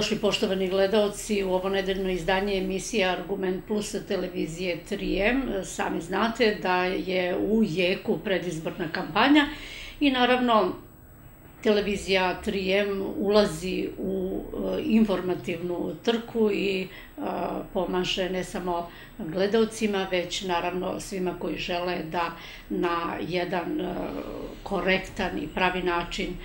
Dobrodošli poštovani gledalci u ovo nedeljno izdanje emisije Argument Plus televizije 3M. Sami znate da je u jeku predizborna kampanja i naravno televizija 3M ulazi u e, informativnu trku i e, pomaže ne samo gledalcima, već naravno svima koji žele da na jedan e, korektan i pravi način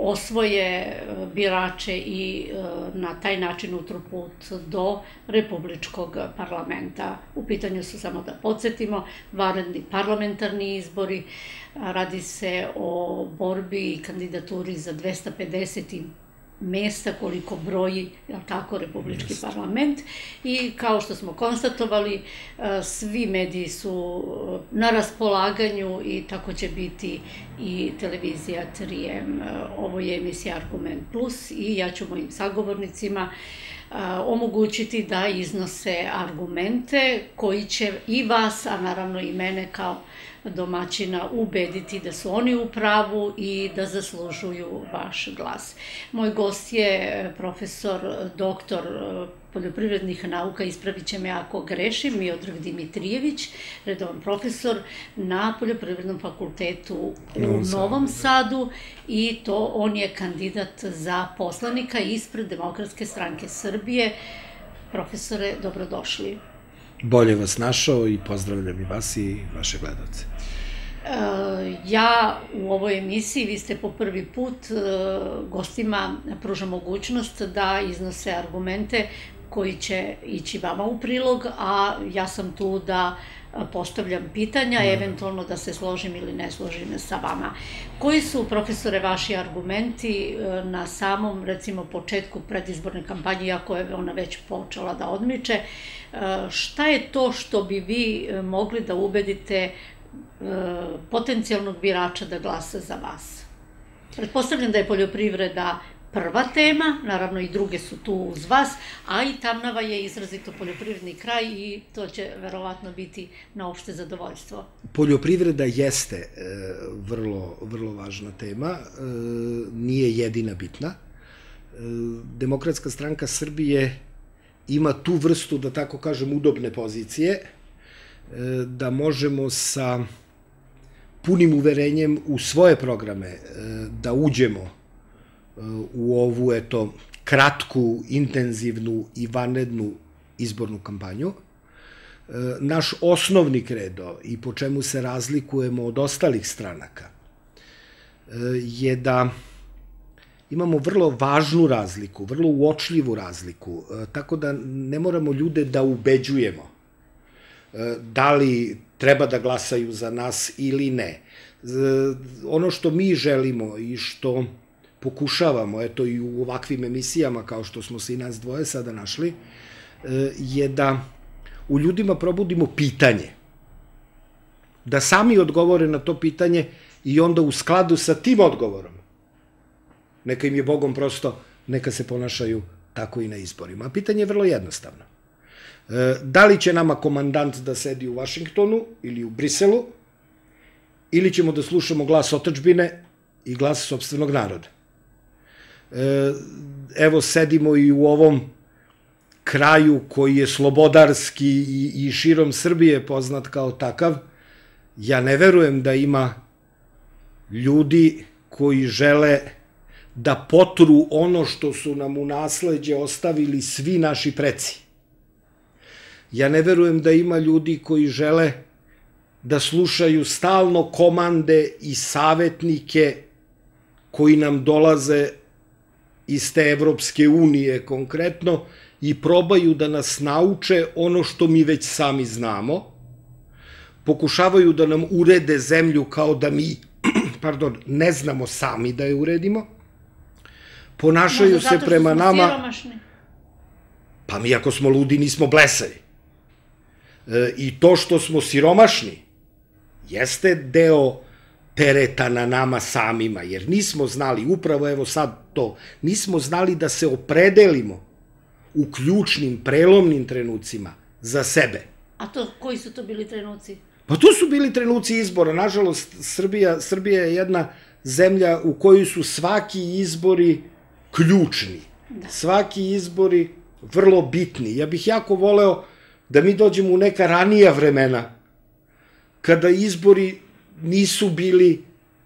osvoje birače i na taj način utru put do Republičkog parlamenta. U pitanju su, samo da podsjetimo, varedni parlamentarni izbori, Radi se o borbi i kandidaturi za 250 mesta koliko broji tako Republički Just. parlament i kao što smo konstatovali e, svi mediji su e, na raspolaganju i tako će biti i televizija 3M. E, ovo je emisija Argument Plus i ja ću mojim sagovornicima omogućiti da iznose argumente koji će i vas, a naravno i mene kao domaćina ubediti da su oni u pravu i da zaslužuju vaš glas. Moj gost je profesor, doktor poljoprivrednih nauka, ispravit će me ako grešim, Miodrag Dimitrijević, redovan profesor na Poljoprivrednom fakultetu u Novom, Novom Sadu i to on je kandidat za poslanika ispred Demokratske stranke Srbije. Profesore, dobrodošli. Bolje vas našao i pozdravljam i vas i vaše gledalce. E, ja u ovoj emisiji, vi ste po prvi put e, gostima pruža mogućnost da iznose argumente koji će ići vama u prilog, a ja sam tu da postavljam pitanja, eventualno da se složim ili ne složim sa vama. Koji su, profesore, vaši argumenti e, na samom, recimo, početku predizborne kampanje, iako je ona već počela da odmiče, e, šta je to što bi vi e, mogli da ubedite potencijalnog birača da glasa za vas? Pretpostavljam da je poljoprivreda prva tema, naravno i druge su tu uz vas, a i Tamnava je izrazito poljoprivredni kraj i to će verovatno biti na opšte zadovoljstvo. Poljoprivreda jeste e, vrlo, vrlo važna tema, e, nije jedina bitna. E, Demokratska stranka Srbije ima tu vrstu, da tako kažem, udobne pozicije, e, da možemo sa punim uverenjem u svoje programe e, da uđemo u ovu, eto, kratku, intenzivnu i vanrednu izbornu kampanju. E, naš osnovni kredo i po čemu se razlikujemo od ostalih stranaka e, je da imamo vrlo važnu razliku, vrlo uočljivu razliku, e, tako da ne moramo ljude da ubeđujemo da li treba da glasaju za nas ili ne. Ono što mi želimo i što pokušavamo, eto i u ovakvim emisijama kao što smo se i nas dvoje sada našli, e, je da u ljudima probudimo pitanje. Da sami odgovore na to pitanje i onda u skladu sa tim odgovorom, neka im je Bogom prosto, neka se ponašaju tako i na izborima. A pitanje je vrlo jednostavno. E, da li će nama komandant da sedi u Vašingtonu ili u Briselu, ili ćemo da slušamo glas otačbine i glas sobstvenog naroda? E, evo sedimo i u ovom kraju koji je slobodarski i, i širom Srbije poznat kao takav, ja ne verujem da ima ljudi koji žele da potru ono što su nam u nasleđe ostavili svi naši preci. Ja ne verujem da ima ljudi koji žele da slušaju stalno komande i savetnike koji nam dolaze iz te Evropske unije konkretno i probaju da nas nauče ono što mi već sami znamo, pokušavaju da nam urede zemlju kao da mi, pardon, ne znamo sami da je uredimo, ponašaju Možda se prema nama... Siromašni. Pa mi ako smo ludi nismo blesavi. E, I to što smo siromašni jeste deo tereta na nama samima, jer nismo znali, upravo evo sad to, nismo znali da se opredelimo u ključnim, prelomnim trenucima za sebe. A to, koji su to bili trenuci? Pa to su bili trenuci izbora. Nažalost, Srbija, Srbija je jedna zemlja u kojoj su svaki izbori ključni. Da. Svaki izbori vrlo bitni. Ja bih jako voleo da mi dođemo u neka ranija vremena, kada izbori nisu bili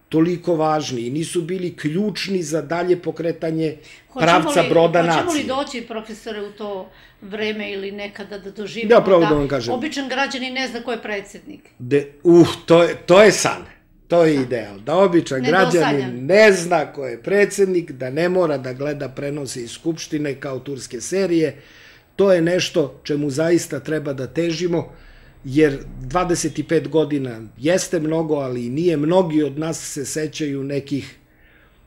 toliko važni i nisu bili ključni za dalje pokretanje pravca li, broda nacije. Hoćemo li doći, profesore, u to vreme ili nekada da doživimo ja, pravo da, da vam kažem. običan građani ne zna ko je predsednik? De, uh, to je, to je san. To je ideal. Da običan građanin ne zna ko je predsednik, da ne mora da gleda prenose iz Skupštine kao turske serije. To je nešto čemu zaista treba da težimo jer 25 godina jeste mnogo, ali nije. Mnogi od nas se sećaju nekih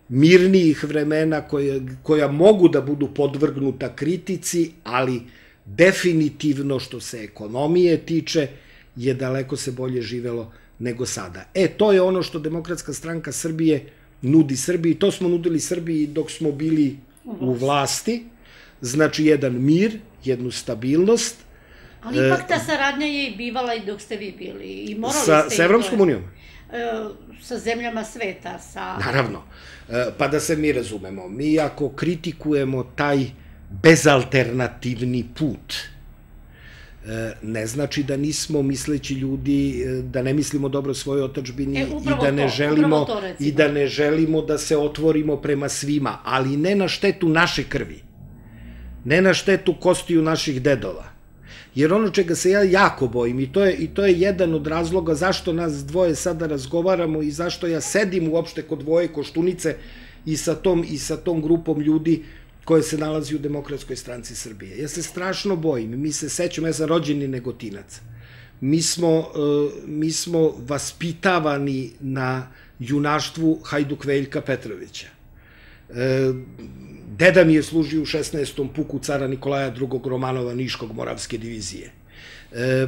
mirnijih vremena koje, koja mogu da budu podvrgnuta kritici, ali definitivno što se ekonomije tiče je daleko se bolje živelo nego sada. E, to je ono što Demokratska stranka Srbije nudi Srbiji. To smo nudili Srbiji dok smo bili u vlasti. Znači, jedan mir, jednu stabilnost, Ali ipak ta saradnja je i bivala i dok ste vi bili. I morali sa, ste sa Evropskom unijom? E, sa zemljama sveta, sa... Naravno. E, pa da se mi razumemo, mi ako kritikujemo taj bezalternativni put, e, ne znači da nismo misleći ljudi, da ne mislimo dobro svojoj otačbini e, i da ne to, želimo to, i da ne želimo da se otvorimo prema svima, ali ne na štetu naše krvi. Ne na štetu kostiju naših dedova Jer ono čega se ja jako bojim i to je, i to je jedan od razloga zašto nas dvoje sada razgovaramo i zašto ja sedim uopšte kod dvoje koštunice i sa tom, i sa tom grupom ljudi koje se nalazi u Demokratskoj stranci Srbije. Ja se strašno bojim, mi se sećamo, ja sam rođeni negotinac. Mi smo, uh, mi smo vaspitavani na junaštvu Hajduk Veljka Petrovića. E, Deda mi je služio u 16. puku cara Nikolaja II. Romanova Niškog Moravske divizije. E,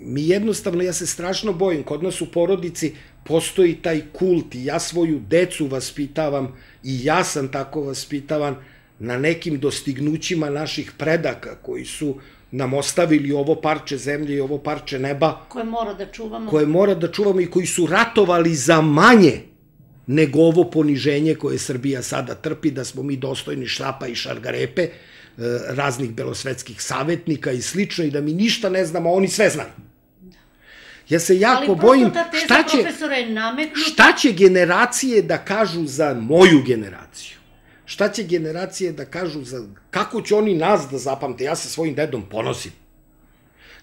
mi jednostavno, ja se strašno bojim, kod nas u porodici postoji taj kult i ja svoju decu vaspitavam i ja sam tako vaspitavan na nekim dostignućima naših predaka koji su nam ostavili ovo parče zemlje i ovo parče neba. Koje mora da čuvamo. Koje mora da čuvamo i koji su ratovali za manje nego ovo poniženje koje Srbija sada trpi, da smo mi dostojni štapa i šargarepe, e, raznih belosvetskih savetnika i slično i da mi ništa ne znamo, a oni sve znaju. Ja se jako bojim šta će, šta će generacije da kažu za moju generaciju. Šta će generacije da kažu za kako će oni nas da zapamte. Ja se svojim dedom ponosim.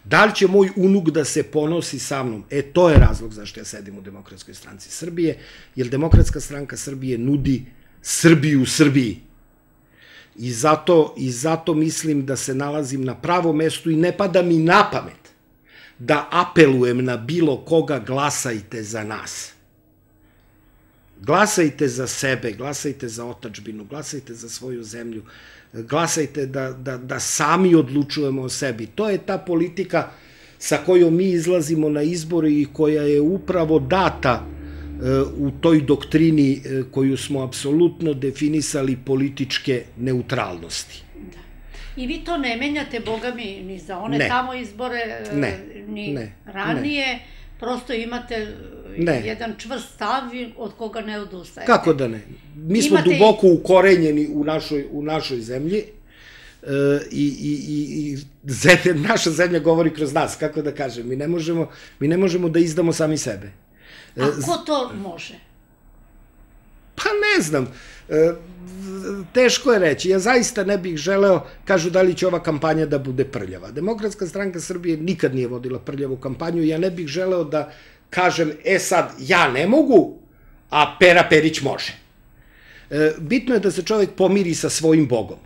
Da li će moj unuk da se ponosi sa mnom? E, to je razlog zašto ja sedim u Demokratskoj stranci Srbije, jer Demokratska stranka Srbije nudi Srbiju u Srbiji. I zato, I zato mislim da se nalazim na pravo mestu i ne pada mi na pamet da apelujem na bilo koga glasajte za nas. Glasajte za sebe, glasajte za otačbinu, glasajte za svoju zemlju, glasajte da, da, da sami odlučujemo o sebi. To je ta politika sa kojom mi izlazimo na izbore i koja je upravo data e, u toj doktrini e, koju smo apsolutno definisali političke neutralnosti. Da. I vi to ne menjate, boga mi, ni za one ne. tamo izbore, e, ne. ni ne. ranije. Ne prosto imate e, ne. jedan čvrst stav od koga ne odustajete. Kako da ne? Mi smo imate duboko ukorenjeni u našoj, u našoj zemlji e, i, i, i, i zemlje, naša zemlja govori kroz nas, kako da kažem. Mi ne možemo, mi ne možemo da izdamo sami sebe. E, A ko to može? Pa ne znam. E, teško je reći. Ja zaista ne bih želeo, kažu da li će ova kampanja da bude prljava. Demokratska stranka Srbije nikad nije vodila prljavu kampanju. Ja ne bih želeo da kažem, e sad, ja ne mogu, a Pera Perić može. E, bitno je da se čovek pomiri sa svojim Bogom.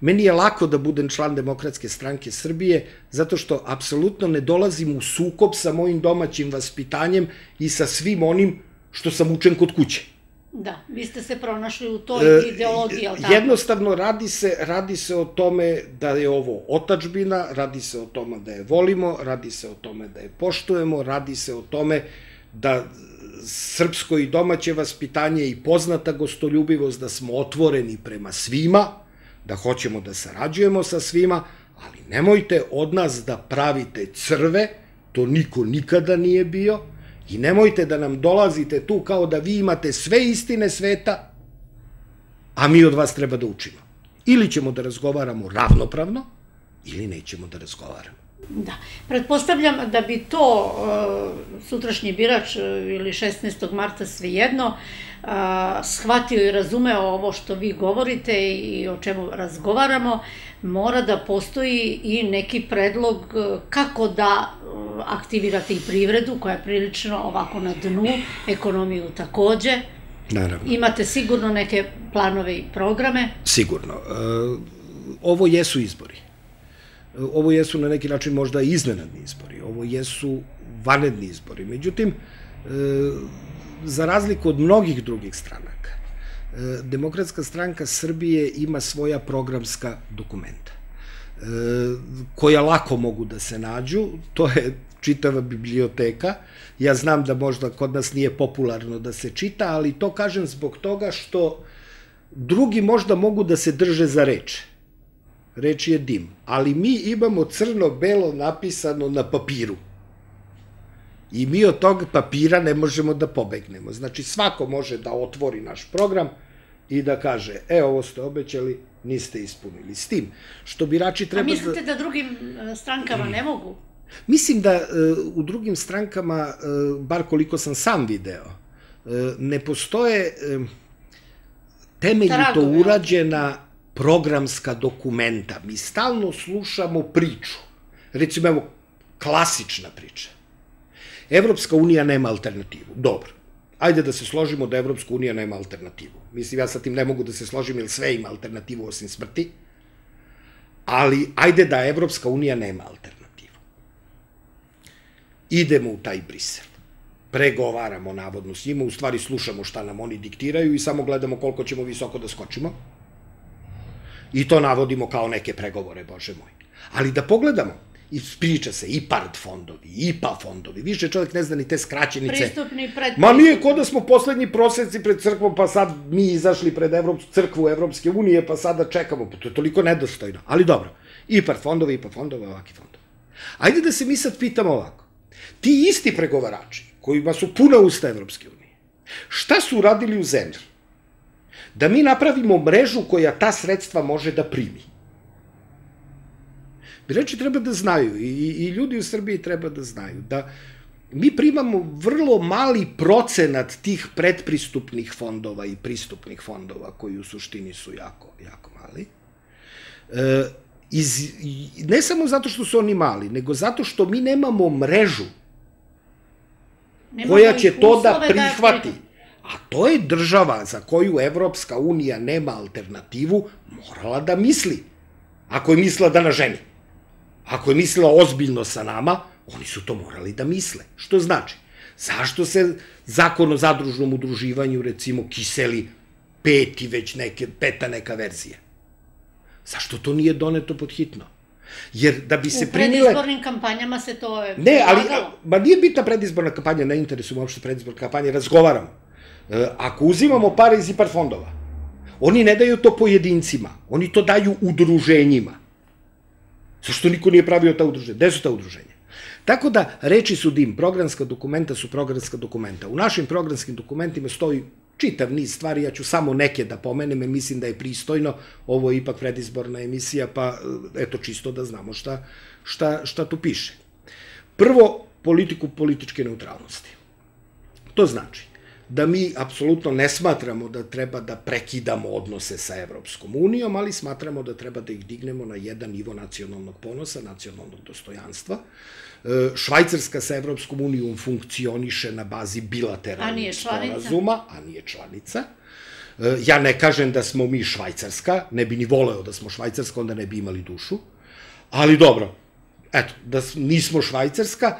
Meni je lako da budem član Demokratske stranke Srbije, zato što apsolutno ne dolazim u sukob sa mojim domaćim vaspitanjem i sa svim onim što sam učen kod kuće. Da, vi ste se pronašli u toj e, ideologiji, ali tako? Jednostavno, radi se, radi se o tome da je ovo otačbina, radi se o tome da je volimo, radi se o tome da je poštujemo, radi se o tome da srpsko i domaće vaspitanje i poznata gostoljubivost da smo otvoreni prema svima, da hoćemo da sarađujemo sa svima, ali nemojte od nas da pravite crve, to niko nikada nije bio, I nemojte da nam dolazite tu kao da vi imate sve istine sveta, a mi od vas treba da učimo. Ili ćemo da razgovaramo ravnopravno, ili nećemo da razgovaramo. Da. Pretpostavljam da bi to uh, sutrašnji birač uh, ili 16. marta svejedno uh, shvatio i razumeo ovo što vi govorite i o čemu razgovaramo, mora da postoji i neki predlog kako da aktivirate i privredu koja je prilično ovako na dnu, ekonomiju takođe. Naravno. Imate sigurno neke planove i programe? Sigurno. Ovo jesu izbori ovo jesu na neki način možda iznenadni izbori, ovo jesu vanedni izbori. Međutim, e, za razliku od mnogih drugih stranaka, e, Demokratska stranka Srbije ima svoja programska dokumenta e, koja lako mogu da se nađu, to je čitava biblioteka. Ja znam da možda kod nas nije popularno da se čita, ali to kažem zbog toga što drugi možda mogu da se drže za reč reč je dim. Ali mi imamo crno-belo napisano na papiru. I mi od tog papira ne možemo da pobegnemo. Znači, svako može da otvori naš program i da kaže, e, ovo ste obećali, niste ispunili. S tim, što birači treba... A mislite da, da drugim e, strankama ne mogu? Mislim da uh, u drugim strankama, uh, bar koliko sam sam video, ne postoje temeljito urađena programska dokumenta. Mi stalno slušamo priču. Recimo, evo, klasična priča. Evropska unija nema alternativu. Dobro. Ajde da se složimo da Evropska unija nema alternativu. Mislim, ja sa tim ne mogu da se složim, jer sve ima alternativu osim smrti. Ali, ajde da Evropska unija nema alternativu. Idemo u taj Brisel. Pregovaramo navodno s njima, u stvari slušamo šta nam oni diktiraju i samo gledamo koliko ćemo visoko da skočimo I to navodimo kao neke pregovore, bože moj. Ali da pogledamo, i priča se IPARD fondovi, IPA fondovi, više čovjek ne zna ni te skraćenice. Pristupni pred... Ma nije kod da smo poslednji proseci pred crkvom, pa sad mi izašli pred Evropsku crkvu Evropske unije, pa sada čekamo, pa to je toliko nedostojno. Ali dobro, IPARD fondovi, IPA fondovi, ovaki fondovi. Ajde da se mi sad pitamo ovako. Ti isti pregovarači, kojima su puna usta Evropske unije, šta su uradili u zemlji? Da mi napravimo mrežu koja ta sredstva može da primi. Birači treba da znaju i, i ljudi u Srbiji treba da znaju da mi primamo vrlo mali procenat tih predpristupnih fondova i pristupnih fondova koji u suštini su jako, jako mali. E, iz, ne samo zato što su oni mali, nego zato što mi nemamo mrežu nemamo koja će to da, da prihvati. Da a to je država za koju Evropska unija nema alternativu, morala da misli. Ako je mislila da na ženi. Ako je mislila ozbiljno sa nama, oni su to morali da misle. Što znači? Zašto se zakon o zadružnom udruživanju, recimo, kiseli peti već neke, peta neka verzija? Zašto to nije doneto pod hitno? Jer da bi se primile... U predizbornim kampanjama se to je... Ne, ali, ma nije bitna predizborna kampanja, ne interesuje uopšte predizborna kampanja, razgovaramo. E, ako uzimamo pare iz IPAR fondova, oni ne daju to pojedincima, oni to daju udruženjima. Zašto niko nije pravio ta udruženja? Gde su ta udruženja? Tako da, reči su dim, programska dokumenta su programska dokumenta. U našim programskim dokumentima stoji čitav niz stvari, ja ću samo neke da pomenem, mislim da je pristojno, ovo je ipak predizborna emisija, pa eto čisto da znamo šta, šta, šta tu piše. Prvo, politiku političke neutralnosti. To znači, da mi apsolutno ne smatramo da treba da prekidamo odnose sa Evropskom unijom, ali smatramo da treba da ih dignemo na jedan nivo nacionalnog ponosa, nacionalnog dostojanstva. E, Švajcarska sa Evropskom unijom funkcioniše na bazi bilateralnih sporazuma, a nije članica. E, ja ne kažem da smo mi Švajcarska, ne bi ni voleo da smo Švajcarska, onda ne bi imali dušu. Ali dobro, eto, da nismo Švajcarska,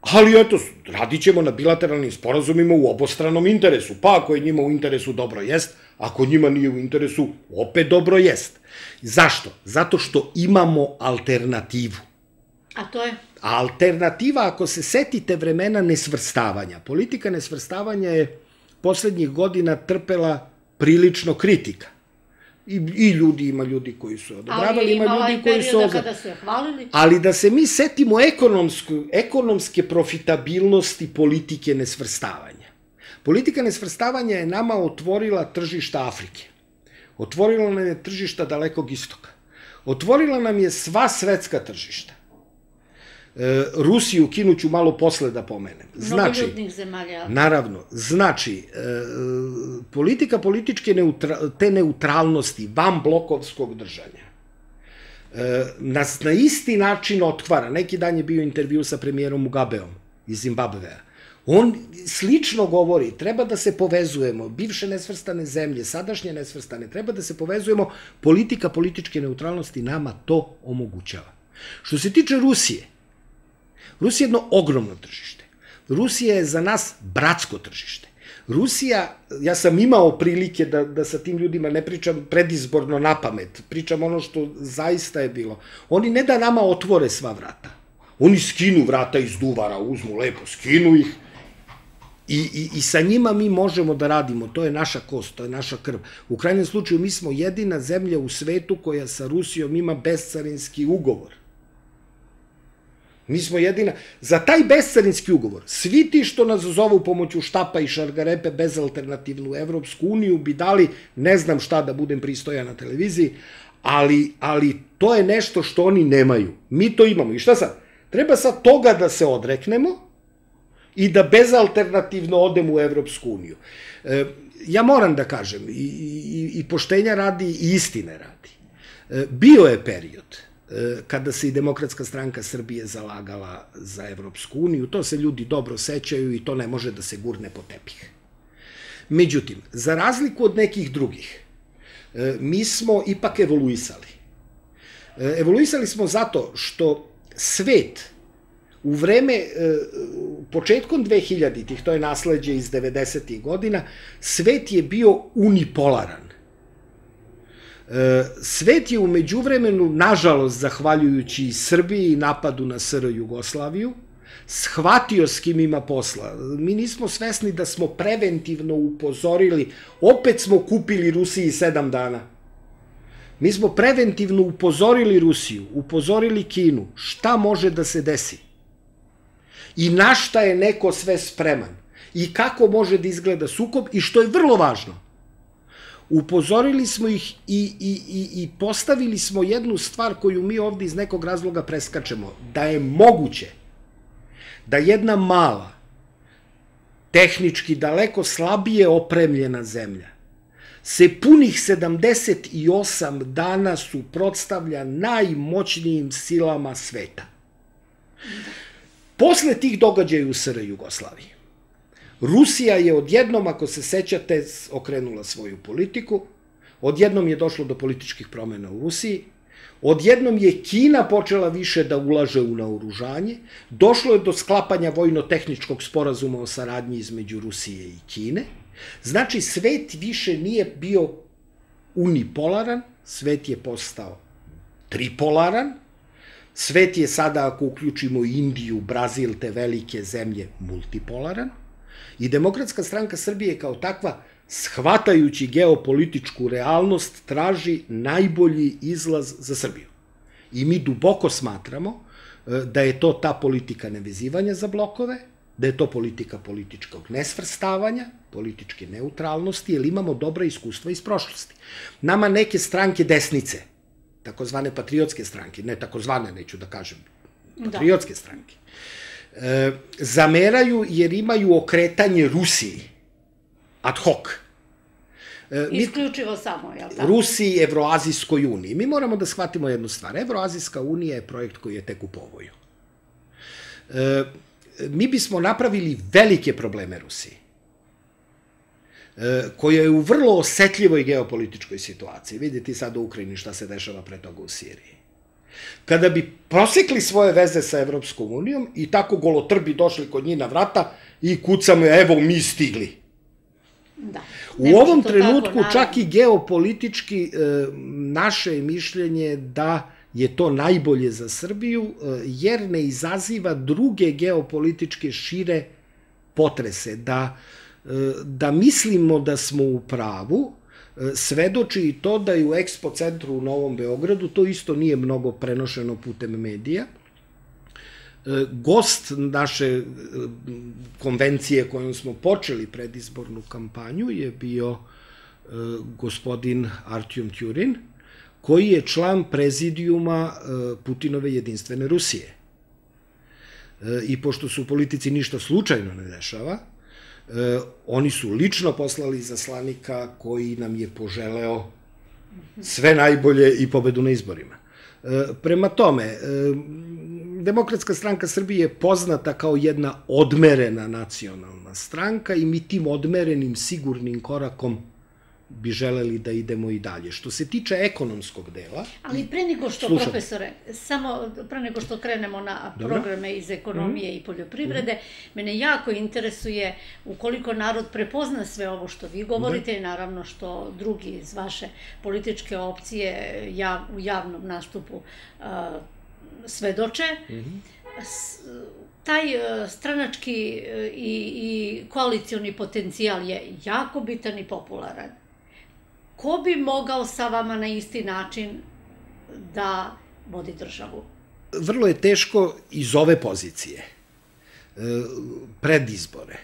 Ali eto, radit ćemo na bilateralnim sporazumima u obostranom interesu. Pa ako je njima u interesu dobro jest, ako njima nije u interesu, opet dobro jest. Zašto? Zato što imamo alternativu. A to je? Alternativa, ako se setite vremena nesvrstavanja. Politika nesvrstavanja je poslednjih godina trpela prilično kritika. I, i ljudi, ima ljudi koji su odobravali, ima ljudi koji su... Ali kada su je hvalili. Ali da se mi setimo ekonomsku, ekonomske profitabilnosti politike nesvrstavanja. Politika nesvrstavanja je nama otvorila tržišta Afrike. Otvorila nam je tržišta dalekog istoka. Otvorila nam je sva svetska tržišta. E, Rusiju, Kinu ću malo posle da pomenem. Znači, zemalja. Naravno, znači, e, politika političke neutra, te neutralnosti, van blokovskog držanja, e, nas na isti način otvara. Neki dan je bio intervju sa premijerom Mugabeom iz Zimbabvea. On slično govori, treba da se povezujemo, bivše nesvrstane zemlje, sadašnje nesvrstane, treba da se povezujemo, politika političke neutralnosti nama to omogućava. Što se tiče Rusije, Rusija je jedno ogromno tržište. Rusija je za nas bratsko tržište. Rusija, ja sam imao prilike da, da sa tim ljudima ne pričam predizborno na pamet, pričam ono što zaista je bilo. Oni ne da nama otvore sva vrata, oni skinu vrata iz duvara, uzmu lepo, skinu ih, I, i, I sa njima mi možemo da radimo, to je naša kost, to je naša krv. U krajnjem slučaju mi smo jedina zemlja u svetu koja sa Rusijom ima bescarinski ugovor. Mi smo jedina, za taj bescarinski ugovor, svi ti što nas zovu pomoću štapa i šargarepe bezalternativnu Evropsku uniju bi dali, ne znam šta da budem pristoja na televiziji, ali, ali to je nešto što oni nemaju. Mi to imamo. I šta sad? Treba sad toga da se odreknemo i da bezalternativno odemo u Evropsku uniju. E, ja moram da kažem, i, i, i poštenja radi, i istine radi. E, bio je period kada se i Demokratska stranka Srbije zalagala za Evropsku uniju. To se ljudi dobro sećaju i to ne može da se gurne po tepih. Međutim, za razliku od nekih drugih, e, mi smo ipak evoluisali. E, evoluisali smo zato što svet u vreme, e, početkom 2000-ih, to je nasledđe iz 90-ih godina, svet je bio unipolaran. Svet je umeđu vremenu, nažalost, zahvaljujući Srbiji i napadu na SR Jugoslaviju, shvatio s kim ima posla. Mi nismo svesni da smo preventivno upozorili, opet smo kupili Rusiji sedam dana. Mi smo preventivno upozorili Rusiju, upozorili Kinu, šta može da se desi. I na šta je neko sve spreman. I kako može da izgleda sukob i što je vrlo važno – upozorili smo ih i, i, i, i postavili smo jednu stvar koju mi ovde iz nekog razloga preskačemo, da je moguće da jedna mala, tehnički daleko slabije opremljena zemlja se punih 78 dana suprotstavlja najmoćnijim silama sveta. Posle tih događaja u SR Jugoslaviji, Rusija je odjednom, ako se sećate, okrenula svoju politiku, odjednom je došlo do političkih promena u Rusiji, odjednom je Kina počela više da ulaže u naoružanje, došlo je do sklapanja vojno-tehničkog sporazuma o saradnji između Rusije i Kine, znači svet više nije bio unipolaran, svet je postao tripolaran, svet je sada, ako uključimo Indiju, Brazil, te velike zemlje, multipolaran, I Demokratska stranka Srbije kao takva, shvatajući geopolitičku realnost, traži najbolji izlaz za Srbiju. I mi duboko smatramo e, da je to ta politika nevezivanja za blokove, da je to politika političkog nesvrstavanja, političke neutralnosti, jer imamo dobra iskustva iz prošlosti. Nama neke stranke desnice, takozvane patriotske stranke, ne takozvane, neću da kažem, da. patriotske da. stranke, e, zameraju jer imaju okretanje Rusiji ad hoc. E, Isključivo samo, jel tako? Rusiji, Evroazijskoj uniji. Mi moramo da shvatimo jednu stvar. Evroazijska unija je projekt koji je tek u povoju. E, mi bismo napravili velike probleme Rusiji e, koja je u vrlo osetljivoj geopolitičkoj situaciji. Vidite sad u Ukrajini šta se dešava pre toga u Siriji. Kada bi prosekli svoje veze sa Evropskom unijom i tako golotrbi došli kod njih na vrata i kucamo, evo mi stigli. Da. U ovom trenutku tako, čak i geopolitički e, naše mišljenje da je to najbolje za Srbiju, e, jer ne izaziva druge geopolitičke šire potrese, da, e, da mislimo da smo u pravu, svedoči i to da je u Expo centru u Novom Beogradu, to isto nije mnogo prenošeno putem medija, e, gost naše e, konvencije kojom smo počeli predizbornu kampanju je bio e, gospodin Artjom Tjurin, koji je član prezidijuma Putinove jedinstvene Rusije. I pošto su u politici ništa slučajno ne dešava, oni su lično poslali zaslanika koji nam je poželeo sve najbolje i pobedu na izborima. Prema tome, Demokratska stranka Srbije je poznata kao jedna odmerena nacionalna stranka i mi tim odmerenim sigurnim korakom bi želeli da idemo i dalje. Što se tiče ekonomskog dela... Ali pre nego što, slušam. profesore, samo pre nego što krenemo na Dobro. programe iz ekonomije mm. i poljoprivrede, mm. mene jako interesuje ukoliko narod prepozna sve ovo što vi govorite i naravno što drugi iz vaše političke opcije jav, u javnom nastupu uh, svedoče, mm -hmm. taj uh, stranački uh, i, i koalicioni potencijal je jako bitan i popularan ko bi mogao sa vama na isti način da vodi državu? Vrlo je teško iz ove pozicije, e, pred izbore, e,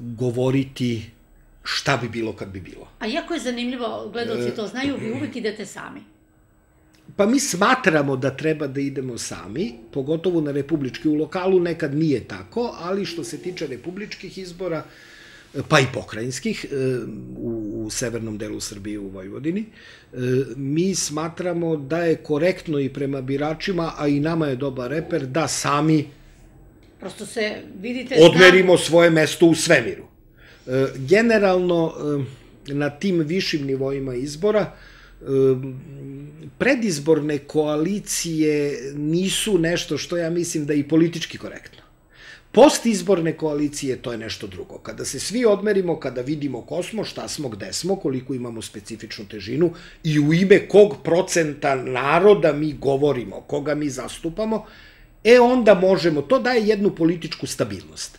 govoriti šta bi bilo kad bi bilo. A jako je zanimljivo, gledalci to znaju, vi uvek idete sami. Pa mi smatramo da treba da idemo sami, pogotovo na republički. U lokalu nekad nije tako, ali što se tiče republičkih izbora, pa i pokrajinskih e, u, u severnom delu Srbije u Vojvodini. E, mi smatramo da je korektno i prema biračima, a i nama je dobar reper, da sami Prosto se, vidite... Odmerimo svoje mesto u svemiru. E, generalno, na tim višim nivoima izbora, predizborne koalicije nisu nešto što ja mislim da je i politički korektno. Postizborne koalicije, to je nešto drugo. Kada se svi odmerimo, kada vidimo ko smo, šta smo, gde smo, koliko imamo specifičnu težinu i u ime kog procenta naroda mi govorimo, koga mi zastupamo, e onda možemo, to daje jednu političku stabilnost.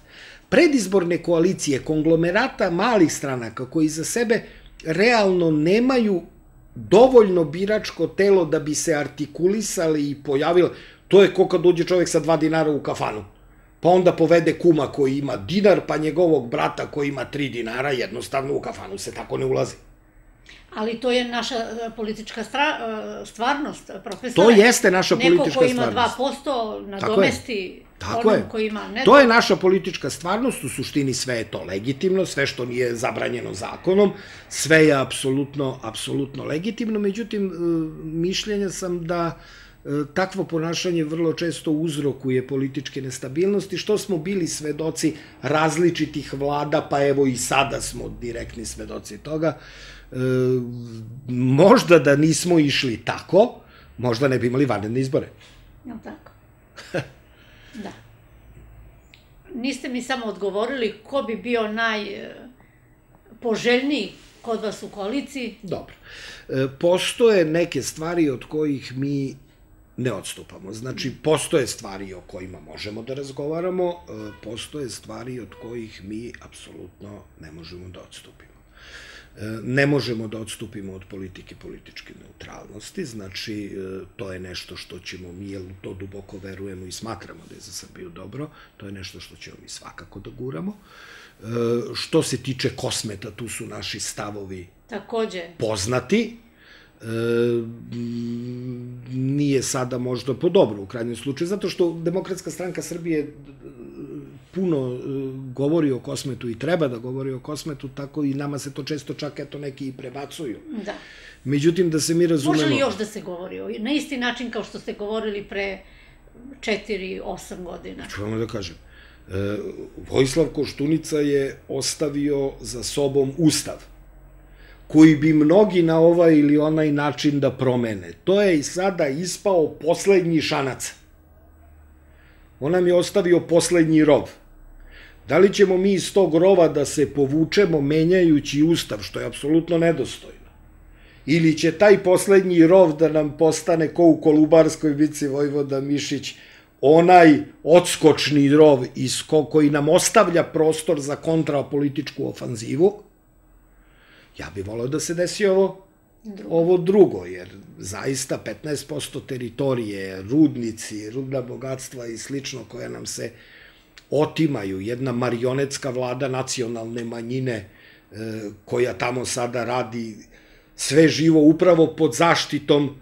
Predizborne koalicije, konglomerata malih stranaka koji za sebe realno nemaju dovoljno biračko telo da bi se artikulisali i pojavili, to je ko kad uđe čovek sa dva dinara u kafanu pa onda povede kuma koji ima dinar, pa njegovog brata koji ima tri dinara, jednostavno u kafanu se tako ne ulazi. Ali to je naša e, politička stra, e, stvarnost, profesore. To jeste naša politička stvarnost. Neko ko ima 2% nadomesti Tako onom je. koji ima ne. To je naša politička stvarnost, u suštini sve je to legitimno, sve što nije zabranjeno zakonom, sve je apsolutno, apsolutno legitimno, međutim, e, mišljenja sam da takvo ponašanje vrlo često uzrokuje političke nestabilnosti, što smo bili svedoci različitih vlada, pa evo i sada smo direktni svedoci toga. E, možda da nismo išli tako, možda ne bi imali vanredne izbore. Ja, tako. da. Niste mi samo odgovorili ko bi bio najpoželjniji kod vas u koaliciji? Dobro. E, postoje neke stvari od kojih mi ne odstupamo. Znači, postoje stvari o kojima možemo da razgovaramo, e, postoje stvari od kojih mi apsolutno ne možemo da odstupimo. E, ne možemo da odstupimo od politike političke neutralnosti, znači e, to je nešto što ćemo mi, jer to duboko verujemo i smatramo da je za Srbiju dobro, to je nešto što ćemo mi svakako da guramo. Što se tiče kosmeta, tu su naši stavovi Takođe. poznati, nije sada možda po dobro u krajnjem slučaju, zato što Demokratska stranka Srbije e, puno e, govori o kosmetu i treba da govori o kosmetu, tako i nama se to često čak eto neki i prebacuju. Da. Međutim, da se mi razumemo... Može li još da se govori o, na isti način kao što ste govorili pre 4-8 godina? Ću vam da kažem. E, Vojislav Koštunica je ostavio za sobom ustav koji bi mnogi na ovaj ili onaj način da promene. To je i sada ispao poslednji šanac. On nam je ostavio poslednji rov. Da li ćemo mi iz tog rova da se povučemo menjajući ustav, što je apsolutno nedostojno? Ili će taj poslednji rov da nam postane ko u Kolubarskoj bici Vojvoda Mišić, onaj odskočni rov iz ko, koji nam ostavlja prostor za kontrapolitičku ofanzivu, Ja bih voleo da se desi ovo drugo. ovo drugo, jer zaista 15% teritorije, rudnici, rudna bogatstva i slično koje nam se otimaju, jedna marionetska vlada nacionalne manjine koja tamo sada radi sve živo upravo pod zaštitom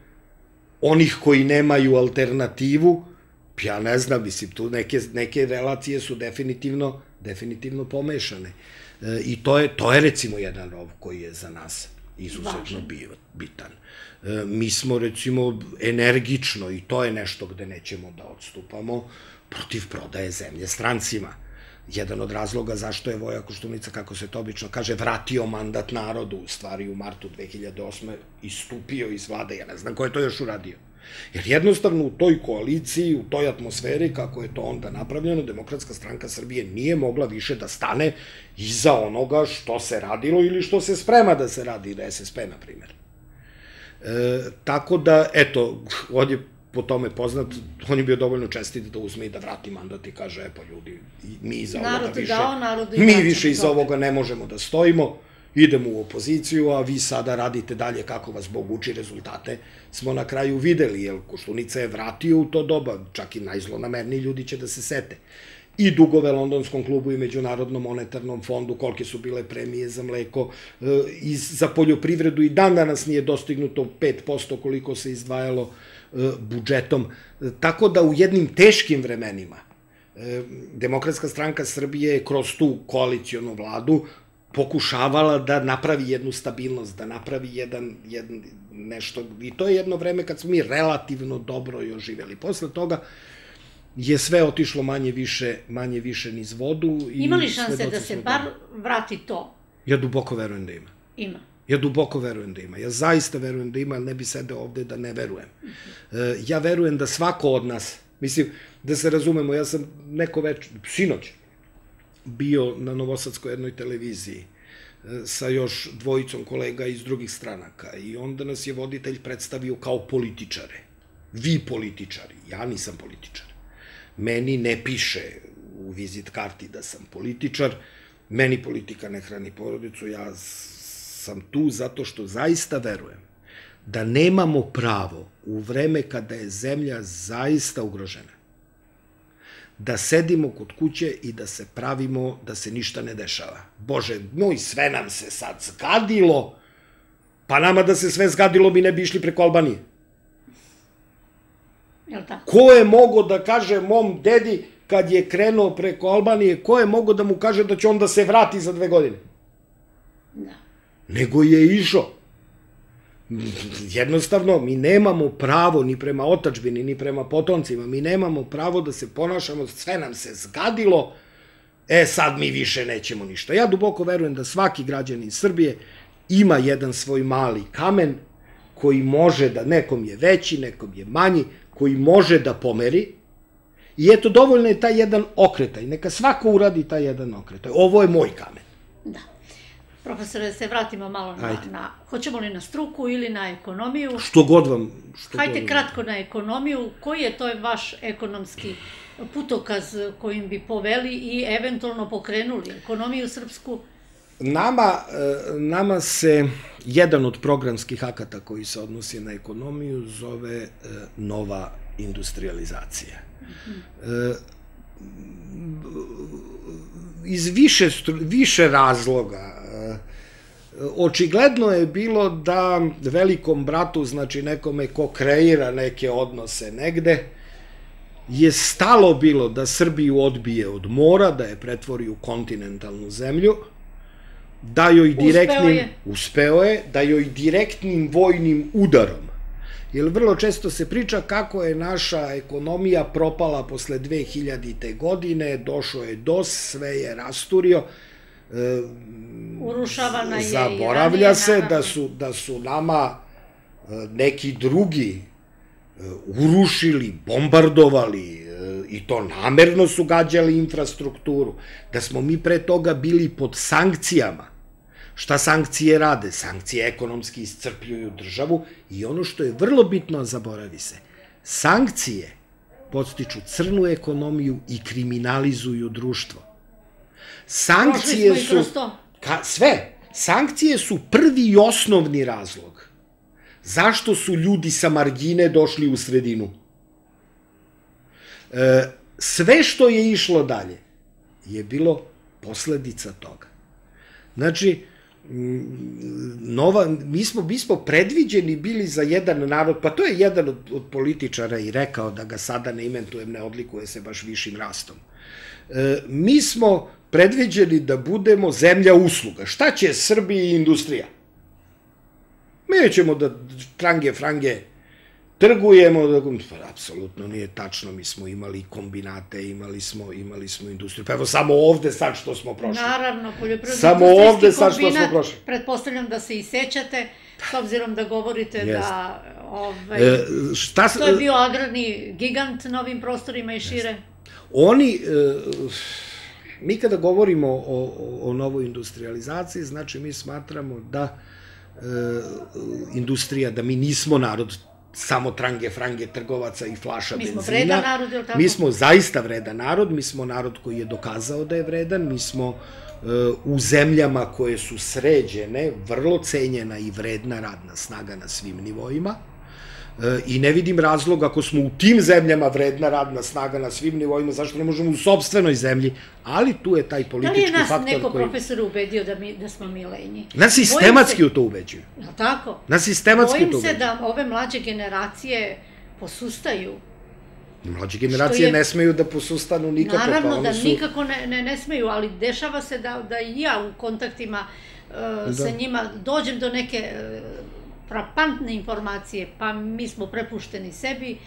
onih koji nemaju alternativu, ja ne znam, mislim, tu neke, neke relacije su definitivno, definitivno pomešane. I to je, to je recimo jedan rov koji je za nas izuzetno bio, bitan. E, mi smo recimo energično, i to je nešto gde nećemo da odstupamo, protiv prodaje zemlje strancima. Jedan od razloga zašto je Voja Koštunica, kako se to obično kaže, vratio mandat narodu, u stvari u martu 2008. istupio iz vlade, ja ne znam ko je to još uradio. Jer jednostavno u toj koaliciji, u toj atmosferi, kako je to onda napravljeno, Demokratska stranka Srbije nije mogla više da stane iza onoga što se radilo ili što se sprema da se radi, da SSP, na primjer. E, tako da, eto, on je po tome poznat, on je bio dovoljno čestit da uzme i da vrati mandat i kaže, e pa ljudi, mi iza narod ovoga više, dao, mi više iza ovoga ne možemo da stojimo, idemo u opoziciju, a vi sada radite dalje kako vas Bog uči rezultate, smo na kraju videli, jer Koštunica je vratio u to doba, čak i najzlonamerniji ljudi će da se sete. I dugove Londonskom klubu i Međunarodnom monetarnom fondu, kolike su bile premije za mleko, e, i za poljoprivredu i dan danas nije dostignuto 5% koliko se izdvajalo e, budžetom. E, tako da u jednim teškim vremenima Demokratska stranka Srbije je kroz tu koalicijonu vladu pokušavala da napravi jednu stabilnost, da napravi jedan, jedan nešto, i to je jedno vreme kad smo mi relativno dobro još živeli. Posle toga je sve otišlo manje više, manje više niz vodu. I Ima li šanse da se bar vrati to? Ja duboko verujem da ima. Ima. Ja duboko verujem da ima. Ja zaista verujem da ima, ali ne bi sede ovde da ne verujem. Uh -huh. Ja verujem da svako od nas, mislim, da se razumemo, ja sam neko već, sinoć, bio na Novosadskoj jednoj televiziji e, sa još dvojicom kolega iz drugih stranaka i onda nas je voditelj predstavio kao političare. Vi političari, ja nisam političar. Meni ne piše u vizit karti da sam političar, meni politika ne hrani porodicu, ja sam tu zato što zaista verujem da nemamo pravo u vreme kada je zemlja zaista ugrožena da sedimo kod kuće i da se pravimo da se ništa ne dešava. Bože moj, sve nam se sad zgadilo, pa nama da se sve zgadilo mi ne bi išli preko Albanije. Jel tako? Ko je mogo da kaže mom dedi kad je krenuo preko Albanije, ko je mogo da mu kaže da će on da se vrati za dve godine? Da. Nego je išao jednostavno mi nemamo pravo ni prema otačbini, ni prema potomcima, mi nemamo pravo da se ponašamo, sve nam se zgadilo, e sad mi više nećemo ništa. Ja duboko verujem da svaki građanin Srbije ima jedan svoj mali kamen koji može da, nekom je veći, nekom je manji, koji može da pomeri, I eto, dovoljno je taj jedan okretaj. Neka svako uradi taj jedan okretaj. Ovo je moj kamen. Da. Profesore, da se vratimo malo na, Ajde. na, hoćemo li na struku ili na ekonomiju? Što god vam... Što Hajde god kratko na ekonomiju. Koji je to vaš ekonomski putokaz kojim bi poveli i eventualno pokrenuli ekonomiju srpsku? Nama, e, nama se jedan od programskih akata koji se odnosi na ekonomiju zove e, nova industrializacija. Mm -hmm. Iz više, više razloga očigledno je bilo da velikom bratu, znači nekome ko kreira neke odnose negde, je stalo bilo da Srbiju odbije od mora, da je pretvori u kontinentalnu zemlju, da joj direktnim... Uspeo je. Uspeo je, da joj direktnim vojnim udarom, jer vrlo često se priča kako je naša ekonomija propala posle 2000. godine, došao je DOS, sve je rasturio, e, urušavana je zaboravlja se da su da su nama e, neki drugi e, urušili, bombardovali e, i to namerno su gađali infrastrukturu, da smo mi pre toga bili pod sankcijama. Šta sankcije rade? Sankcije ekonomski iscrpljuju državu i ono što je vrlo bitno, zaboravi se, sankcije podstiču crnu ekonomiju i kriminalizuju društvo. Sankcije su... Ka, sve. Sankcije su prvi i osnovni razlog. Zašto su ljudi sa margine došli u sredinu? E, sve što je išlo dalje je bilo posledica toga. Znači, nova, mi smo, mi smo predviđeni bili za jedan narod, pa to je jedan od, od političara i rekao da ga sada ne imentujem, ne odlikuje se baš višim rastom. E, mi smo predviđeni da budemo zemlja usluga. Šta će Srbiji industrija? Mi ćemo da trange, frange, trgujemo, da, pa, apsolutno nije tačno, mi smo imali kombinate, imali smo, imali smo industriju, pa evo samo ovde sad što smo prošli. Naravno, poljoprivredno Samo ovde sad što smo prošli. Pretpostavljam da se i sećate, s obzirom da govorite Jest. da ovaj, e, šta, to je bio agrarni gigant na ovim prostorima i šire. Jest. Oni, e, mi kada govorimo o, o, o novoj industrializaciji, znači mi smatramo da e, industrija, da mi nismo narod samo trange, frange, trgovaca i flaša benzina. Mi smo vredan narod, je li tako? Mi smo zaista vredan narod, mi smo narod koji je dokazao da je vredan, mi smo uh, u zemljama koje su sređene, vrlo cenjena i vredna radna snaga na svim nivoima. I ne vidim razloga ako smo u tim zemljama vredna radna snaga na svim nivoima, zašto ne možemo u sobstvenoj zemlji, ali tu je taj politički faktor koji... Da li je nas neko koji... profesor ubedio da, mi, da smo mi lenji? Nas sistematski se... u to ubeđuju. Ja tako? Nas sistematski u to ubeđuju. Bojim se da ove mlađe generacije posustaju Mlađe generacije je, ne smeju da posustanu nikako. Pa naravno pa da su... nikako ne, ne, ne smeju, ali dešava se da, da i ja u kontaktima uh, da. sa njima dođem do neke uh, frapantne informacije, pa mi smo prepušteni sebi,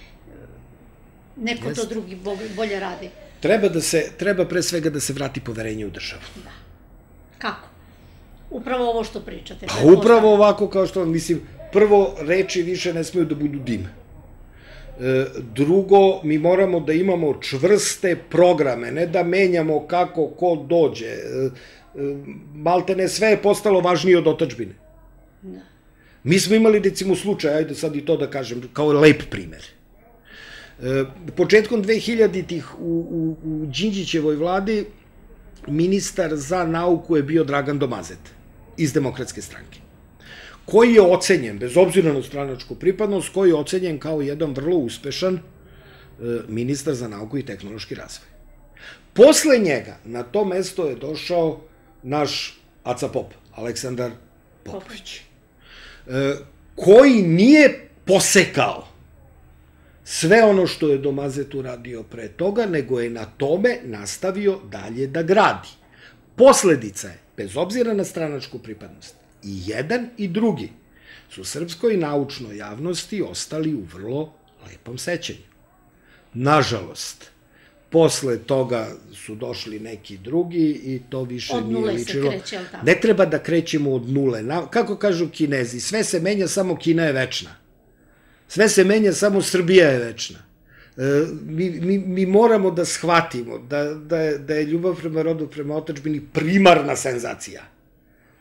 neko to drugi bolje radi. Treba da se, treba pre svega da se vrati poverenje u državu. Da. Kako? Upravo ovo što pričate. Pa upravo ovako kao što, mislim, prvo reči više ne smeju da budu dim. E, drugo, mi moramo da imamo čvrste programe, ne da menjamo kako ko dođe. E, e, malte ne sve je postalo važnije od otačbine. Da. Mi smo imali, recimo, slučaj, ajde sad i to da kažem, kao lep primer. E, početkom 2000-ih u, u, u Đinđićevoj vladi ministar za nauku je bio Dragan Domazet iz demokratske stranke koji je ocenjen, bez obzira na stranačku pripadnost, koji je ocenjen kao jedan vrlo uspešan e, ministar za nauku i tehnološki razvoj. Posle njega na to mesto je došao naš Aca Pop, Aleksandar Popović. E, koji nije posekao sve ono što je Domazet uradio pre toga, nego je na tome nastavio dalje da gradi. Posledica je, bez obzira na stranačku pripadnost, i jedan i drugi su srpskoj naučnoj javnosti ostali u vrlo lepom sećanju. Nažalost, Posle toga su došli neki drugi i to više od nije ličilo. Kreće? Ne treba da krećemo od nule. Na, kako kažu kinezi, sve se menja, samo Kina je večna. Sve se menja, samo Srbija je večna. E, mi, mi, mi moramo da shvatimo da, da, je, da je ljubav prema rodu, prema otačbini primarna senzacija.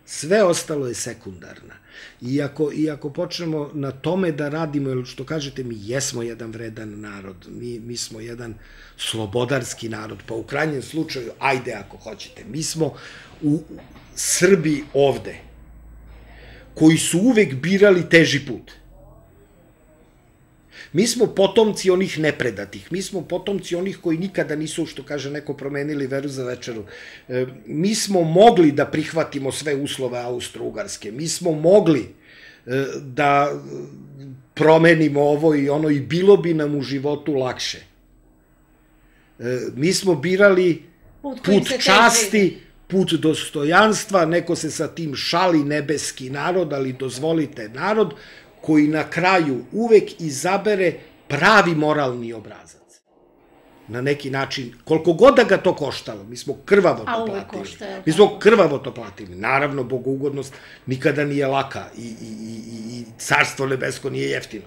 Sve ostalo je sekundarna. I ako, I ako počnemo na tome da radimo, jer što kažete, mi jesmo jedan vredan narod, mi, mi smo jedan slobodarski narod, pa u krajnjem slučaju, ajde ako hoćete, mi smo u Srbi ovde, koji su uvek birali teži put. Mi smo potomci onih nepredatih, mi smo potomci onih koji nikada nisu, što kaže neko, promenili veru za večeru. E, mi smo mogli da prihvatimo sve uslove Austro-Ugarske, mi smo mogli e, da promenimo ovo i ono i bilo bi nam u životu lakše. E, mi smo birali put, put časti, put dostojanstva, neko se sa tim šali nebeski narod, ali dozvolite narod, koji na kraju uvek izabere pravi moralni obrazac. Na neki način, koliko god da ga to koštalo, mi smo krvavo to platili. Košta, mi smo krvavo to platili. Naravno, bogougodnost nikada nije laka i, i, i, i carstvo nebesko nije jeftino.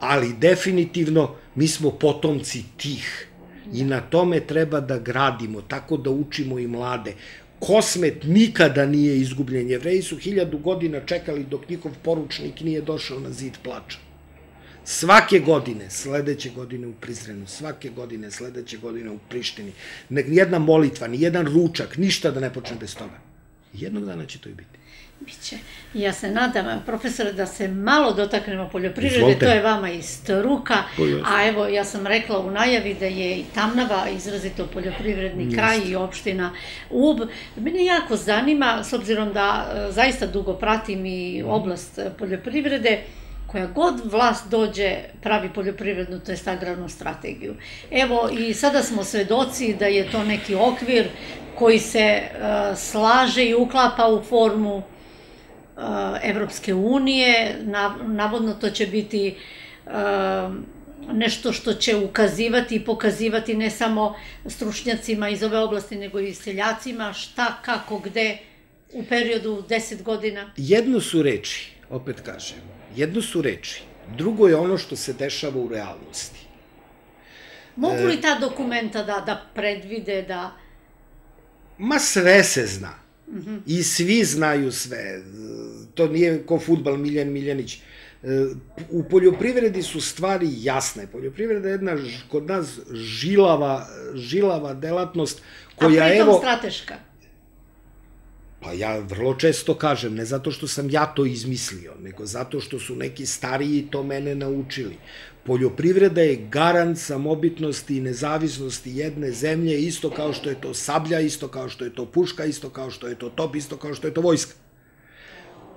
Ali definitivno mi smo potomci tih i na tome treba da gradimo, tako da učimo i mlade. Kosmet nikada nije izgubljen. Jevreji su hiljadu godina čekali dok njihov poručnik nije došao na zid plača. Svake godine, sledeće godine u Prizrenu, svake godine, sledeće godine u Prištini, jedna molitva, ni jedan ručak, ništa da ne počne bez toga. Jednog dana će to i biti. Biće. Ja se nadam, profesore, da se malo dotaknemo poljoprivrede, Izvolite. to je vama i struka, a evo, ja sam rekla u najavi da je i Tamnava izrazito poljoprivredni kraj i opština Ub. Mene jako zanima, s obzirom da e, zaista dugo pratim i oblast e, poljoprivrede, koja god vlast dođe pravi poljoprivrednu, to jest agrarnu strategiju. Evo i sada smo svedoci da je to neki okvir koji se uh, slaže i uklapa u formu Evropske unije. Na, navodno to će biti uh, nešto što će ukazivati i pokazivati ne samo stručnjacima iz ove oblasti, nego i seljacima šta, kako, gde u periodu 10 godina. Jedno su reči, opet kažem, jedno su reči, drugo je ono što se dešava u realnosti. Mogu li ta dokumenta da, da predvide da... Ma sve se zna. I svi znaju sve. To nije ko futbal Miljan Miljanić. U poljoprivredi su stvari jasne. Poljoprivreda je jedna kod nas žilava, žilava delatnost koja a pritom evo... strateška. Pa ja vrlo često kažem, ne zato što sam ja to izmislio, nego zato što su neki stariji to mene naučili. Poljoprivreda je garant samobitnosti i nezavisnosti jedne zemlje, isto kao što je to sablja, isto kao što je to puška, isto kao što je to top, isto kao što je to vojska.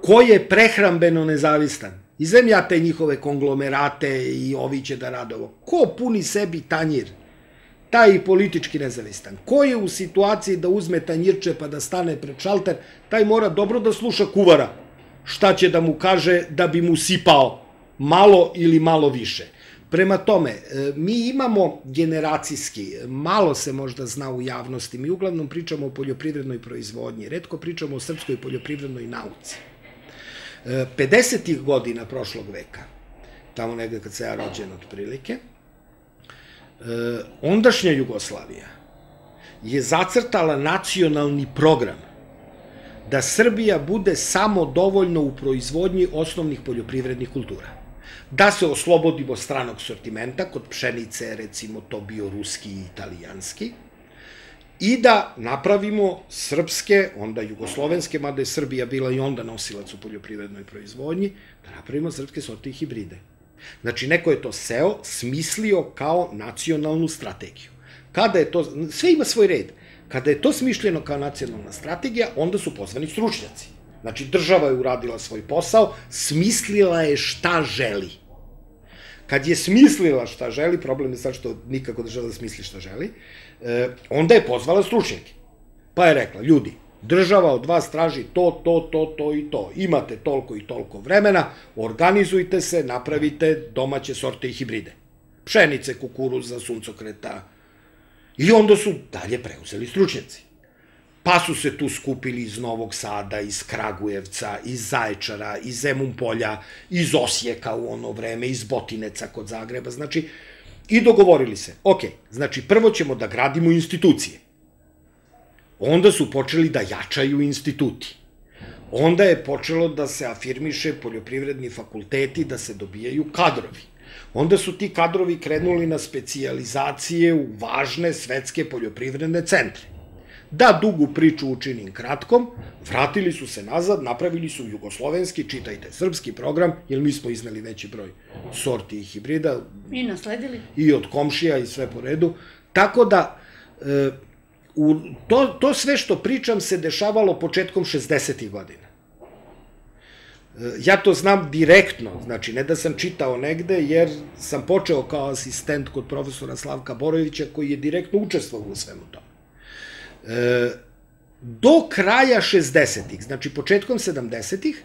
Ko je prehrambeno nezavistan? Izvem ja te njihove konglomerate i ovi će da rade ovo. Ko puni sebi tanjir? Taj politički nezavistan. Ko je u situaciji da uzme tanjirče pa da stane pred šalter, taj mora dobro da sluša kuvara. Šta će da mu kaže da bi mu sipao malo ili malo više. Prema tome, e, mi imamo generacijski, malo se možda zna u javnosti, mi uglavnom pričamo o poljoprivrednoj proizvodnji, redko pričamo o srpskoj poljoprivrednoj nauci. E, 50. godina prošlog veka, tamo negde kad se ja rođen otprilike, e, ondašnja Jugoslavija je zacrtala nacionalni program da Srbija bude samo dovoljno u proizvodnji osnovnih poljoprivrednih kultura. Da se oslobodimo stranog sortimenta, kod pšenice recimo to bio ruski i italijanski, i da napravimo srpske, onda jugoslovenske, mada je Srbija bila i onda nosilac u poljoprivrednoj proizvodnji, da napravimo srpske sorte i hibride. Znači, neko je to seo, smislio kao nacionalnu strategiju. Kada je to, sve ima svoj red. Kada je to smišljeno kao nacionalna strategija, onda su pozvani stručnjaci. Znači, država je uradila svoj posao, smislila je šta želi. Kad je smislila šta želi, problem je sad što nikako država da smisli šta želi, e, onda je pozvala stručnjake. Pa je rekla, ljudi, država od vas traži to, to, to, to i to. Imate toliko i toliko vremena, organizujte se, napravite domaće sorte i hibride. Pšenice, kukuruza, suncokreta. I onda su dalje preuzeli stručnjaci. Pa su se tu skupili iz Novog Sada, iz Kragujevca, iz Zaječara, iz Zemun polja, iz Osijeka u ono vreme, iz Botineca kod Zagreba, znači, i dogovorili se, ok, znači prvo ćemo da gradimo institucije. Onda su počeli da jačaju instituti. Onda je počelo da se afirmiše poljoprivredni fakulteti, da se dobijaju kadrovi. Onda su ti kadrovi krenuli na specijalizacije u važne svetske poljoprivredne centre. Da dugu priču učinim kratkom, vratili su se nazad, napravili su jugoslovenski, čitajte, srpski program, jer mi smo izneli veći broj sorti i hibrida, I nasledili. i od komšija i sve po redu. Tako da, e, u, to, to sve što pričam se dešavalo početkom 60. godina. E, Ja to znam direktno, znači ne da sam čitao negde, jer sam počeo kao asistent kod profesora Slavka Borovića, koji je direktno učestvovao u svemu tome. E, do kraja 60-ih, znači početkom 70-ih,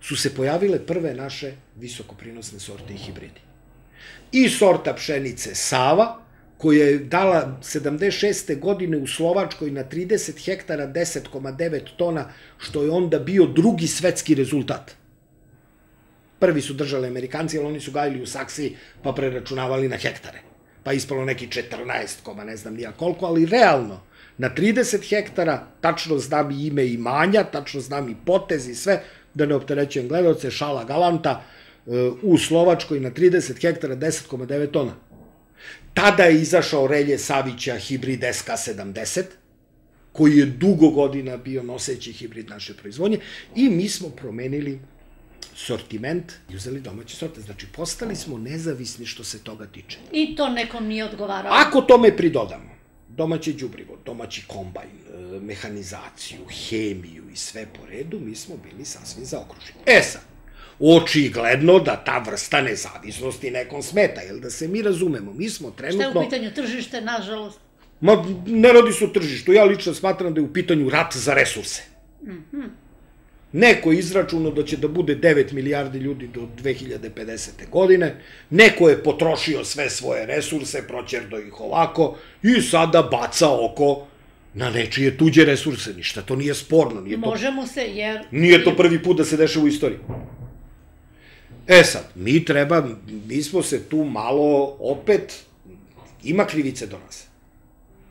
su se pojavile prve naše visokoprinosne sorte i hibridi. I sorta pšenice Sava, koja je dala 76. godine u Slovačkoj na 30 hektara 10,9 tona, što je onda bio drugi svetski rezultat. Prvi su držali Amerikanci, ali oni su gajili u Saksiji, pa preračunavali na hektare. Pa ispalo neki 14, koma ne znam nija koliko, ali realno, na 30 hektara, tačno znam i ime imanja, tačno znam i potez i sve, da ne opterećujem gledalce, šala galanta, e, u Slovačkoj na 30 hektara 10,9 tona. Tada je izašao relje Savića hibrid SK70, koji je dugo godina bio noseći hibrid naše proizvodnje i mi smo promenili sortiment i uzeli domaće sorte. Znači, postali smo nezavisni što se toga tiče. I to nekom nije odgovaralo. Ako tome pridodamo domaće đubrivo, domaći kombajn, e, mehanizaciju, hemiju i sve po redu, mi smo bili sasvim zaokruženi. E sad, očigledno da ta vrsta nezavisnosti nekom smeta, jer da se mi razumemo, mi smo trenutno... Šta je u pitanju tržište, nažalost? Ma, ne radi se o tržištu, ja lično smatram da je u pitanju rat za resurse. Mm -hmm. Neko je izračunao da će da bude 9 milijardi ljudi do 2050. godine, neko je potrošio sve svoje resurse, proćerdo ih ovako i sada baca oko na nečije tuđe resurse, ništa to nije sporno. Nije Možemo to, se, jer... Nije to prvi put da se dešava u istoriji. E sad, mi treba, mi smo se tu malo opet, ima krivice do nas,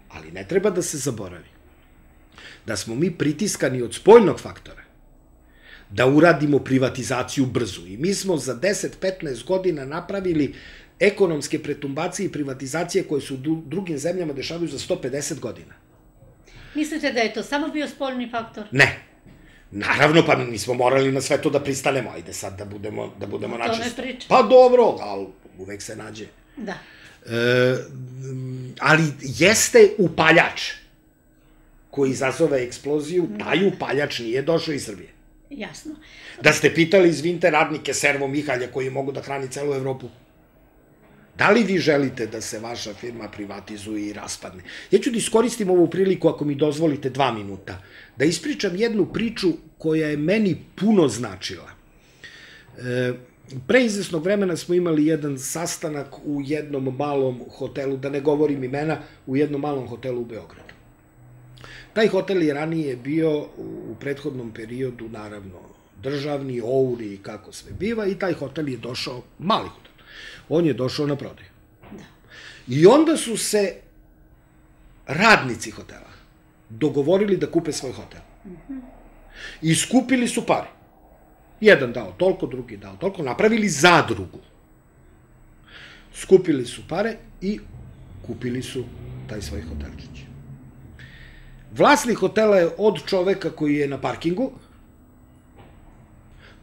ali ne treba da se zaboravi da smo mi pritiskani od spoljnog faktora da uradimo privatizaciju brzu. I mi smo za 10-15 godina napravili ekonomske pretumbacije i privatizacije koje su u drugim zemljama dešavaju za 150 godina. Mislite da je to samo bio spoljni faktor? Ne. Naravno, pa mi smo morali na sve to da pristanemo. Ajde sad da budemo, da budemo način. To ne priča. Pa dobro, ali uvek se nađe. Da. E, ali jeste upaljač koji izazove eksploziju, taj upaljač nije došao iz Srbije. Jasno. Da ste pitali, izvinte, radnike Servo Mihalja koji mogu da hrani celu Evropu? Da li vi želite da se vaša firma privatizuje i raspadne? Ja ću da iskoristim ovu priliku, ako mi dozvolite dva minuta, da ispričam jednu priču koja je meni puno značila. E, pre izvesnog vremena smo imali jedan sastanak u jednom malom hotelu, da ne govorim imena, u jednom malom hotelu u Beogradu. Taj hotel je ranije bio u prethodnom periodu, naravno, državni, ouri i kako sve biva, i taj hotel je došao, mali hotel, on je došao na prodaju. Da. I onda su se radnici hotela dogovorili da kupe svoj hotel. I skupili su pare. Jedan dao toliko, drugi dao toliko, napravili zadrugu. Skupili su pare i kupili su taj svoj hotelčić. Vlasnik hotela je od čoveka koji je na parkingu,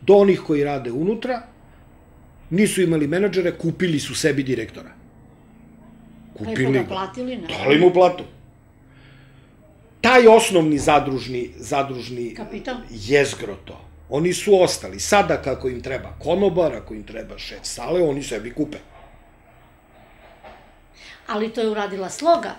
do onih koji rade unutra, nisu imali menadžere, kupili su sebi direktora. Kupili ga. platili, ne? Dali mu platu. Taj osnovni zadružni, zadružni Kapital? jezgro to. Oni su ostali. Sada kako im treba konobar, ako im treba šef sale, oni sebi kupe. Ali to je uradila sloga.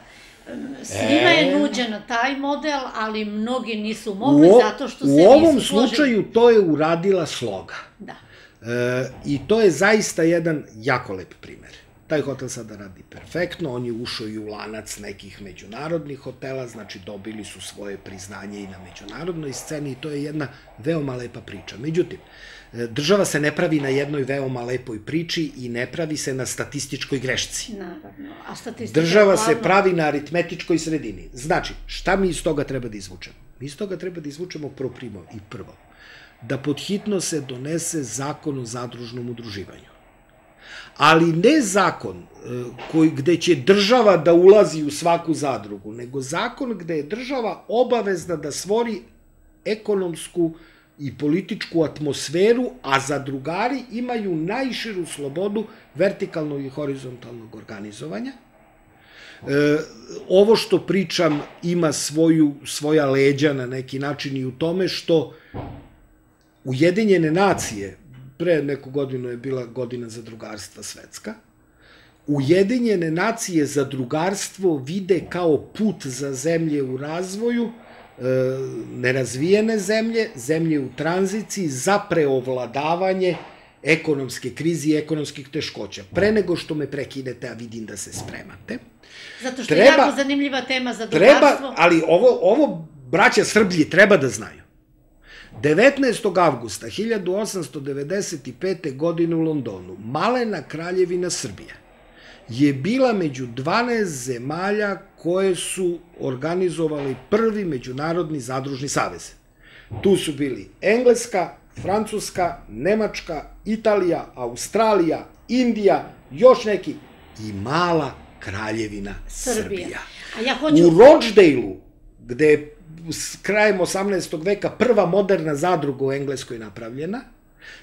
Svima e... je nuđen taj model, ali mnogi nisu mogli o, zato što se nisu složili. U ovom slučaju to je uradila sloga. Da. E, I to je zaista jedan jako lep primer. Taj hotel sada radi perfektno, on je ušao i u lanac nekih međunarodnih hotela, znači dobili su svoje priznanje i na međunarodnoj sceni i to je jedna veoma lepa priča. Međutim, država se ne pravi na jednoj veoma lepoj priči i ne pravi se na statističkoj grešci. Naravno. A statistika Država se pravi na aritmetičkoj sredini. Znači, šta mi iz toga treba da izvučemo? Mi iz toga treba da izvučemo prvo primo i prvo. Da podhitno se donese zakon o zadružnom udruživanju ali ne zakon e, koji, gde će država da ulazi u svaku zadrugu, nego zakon gde je država obavezna da stvori ekonomsku i političku atmosferu, a zadrugari imaju najširu slobodu vertikalnog i horizontalnog organizovanja. E, ovo što pričam ima svoju, svoja leđa na neki način i u tome što Ujedinjene nacije pre neku godinu je bila godina za drugarstva svetska. Ujedinjene nacije za drugarstvo vide kao put za zemlje u razvoju, e, nerazvijene zemlje, zemlje u tranziciji za preovladavanje ekonomske krize i ekonomskih teškoća. Pre nego što me prekinete, a vidim da se spremate. Zato što treba, je jako zanimljiva tema za drugarstvo. Treba, ali ovo, ovo braća Srblji treba da znaju. 19. avgusta 1895. godine u Londonu Malena kraljevina Srbija je bila među 12 zemalja koje su organizovali prvi međunarodni zadružni savez. Tu su bili Engleska, Francuska, Nemačka, Italija, Australija, Indija, još neki i mala kraljevina Srbija. Srbija. A ja hoću... U Rochdale-u gde je s krajem 18. veka prva moderna zadruga u Engleskoj napravljena,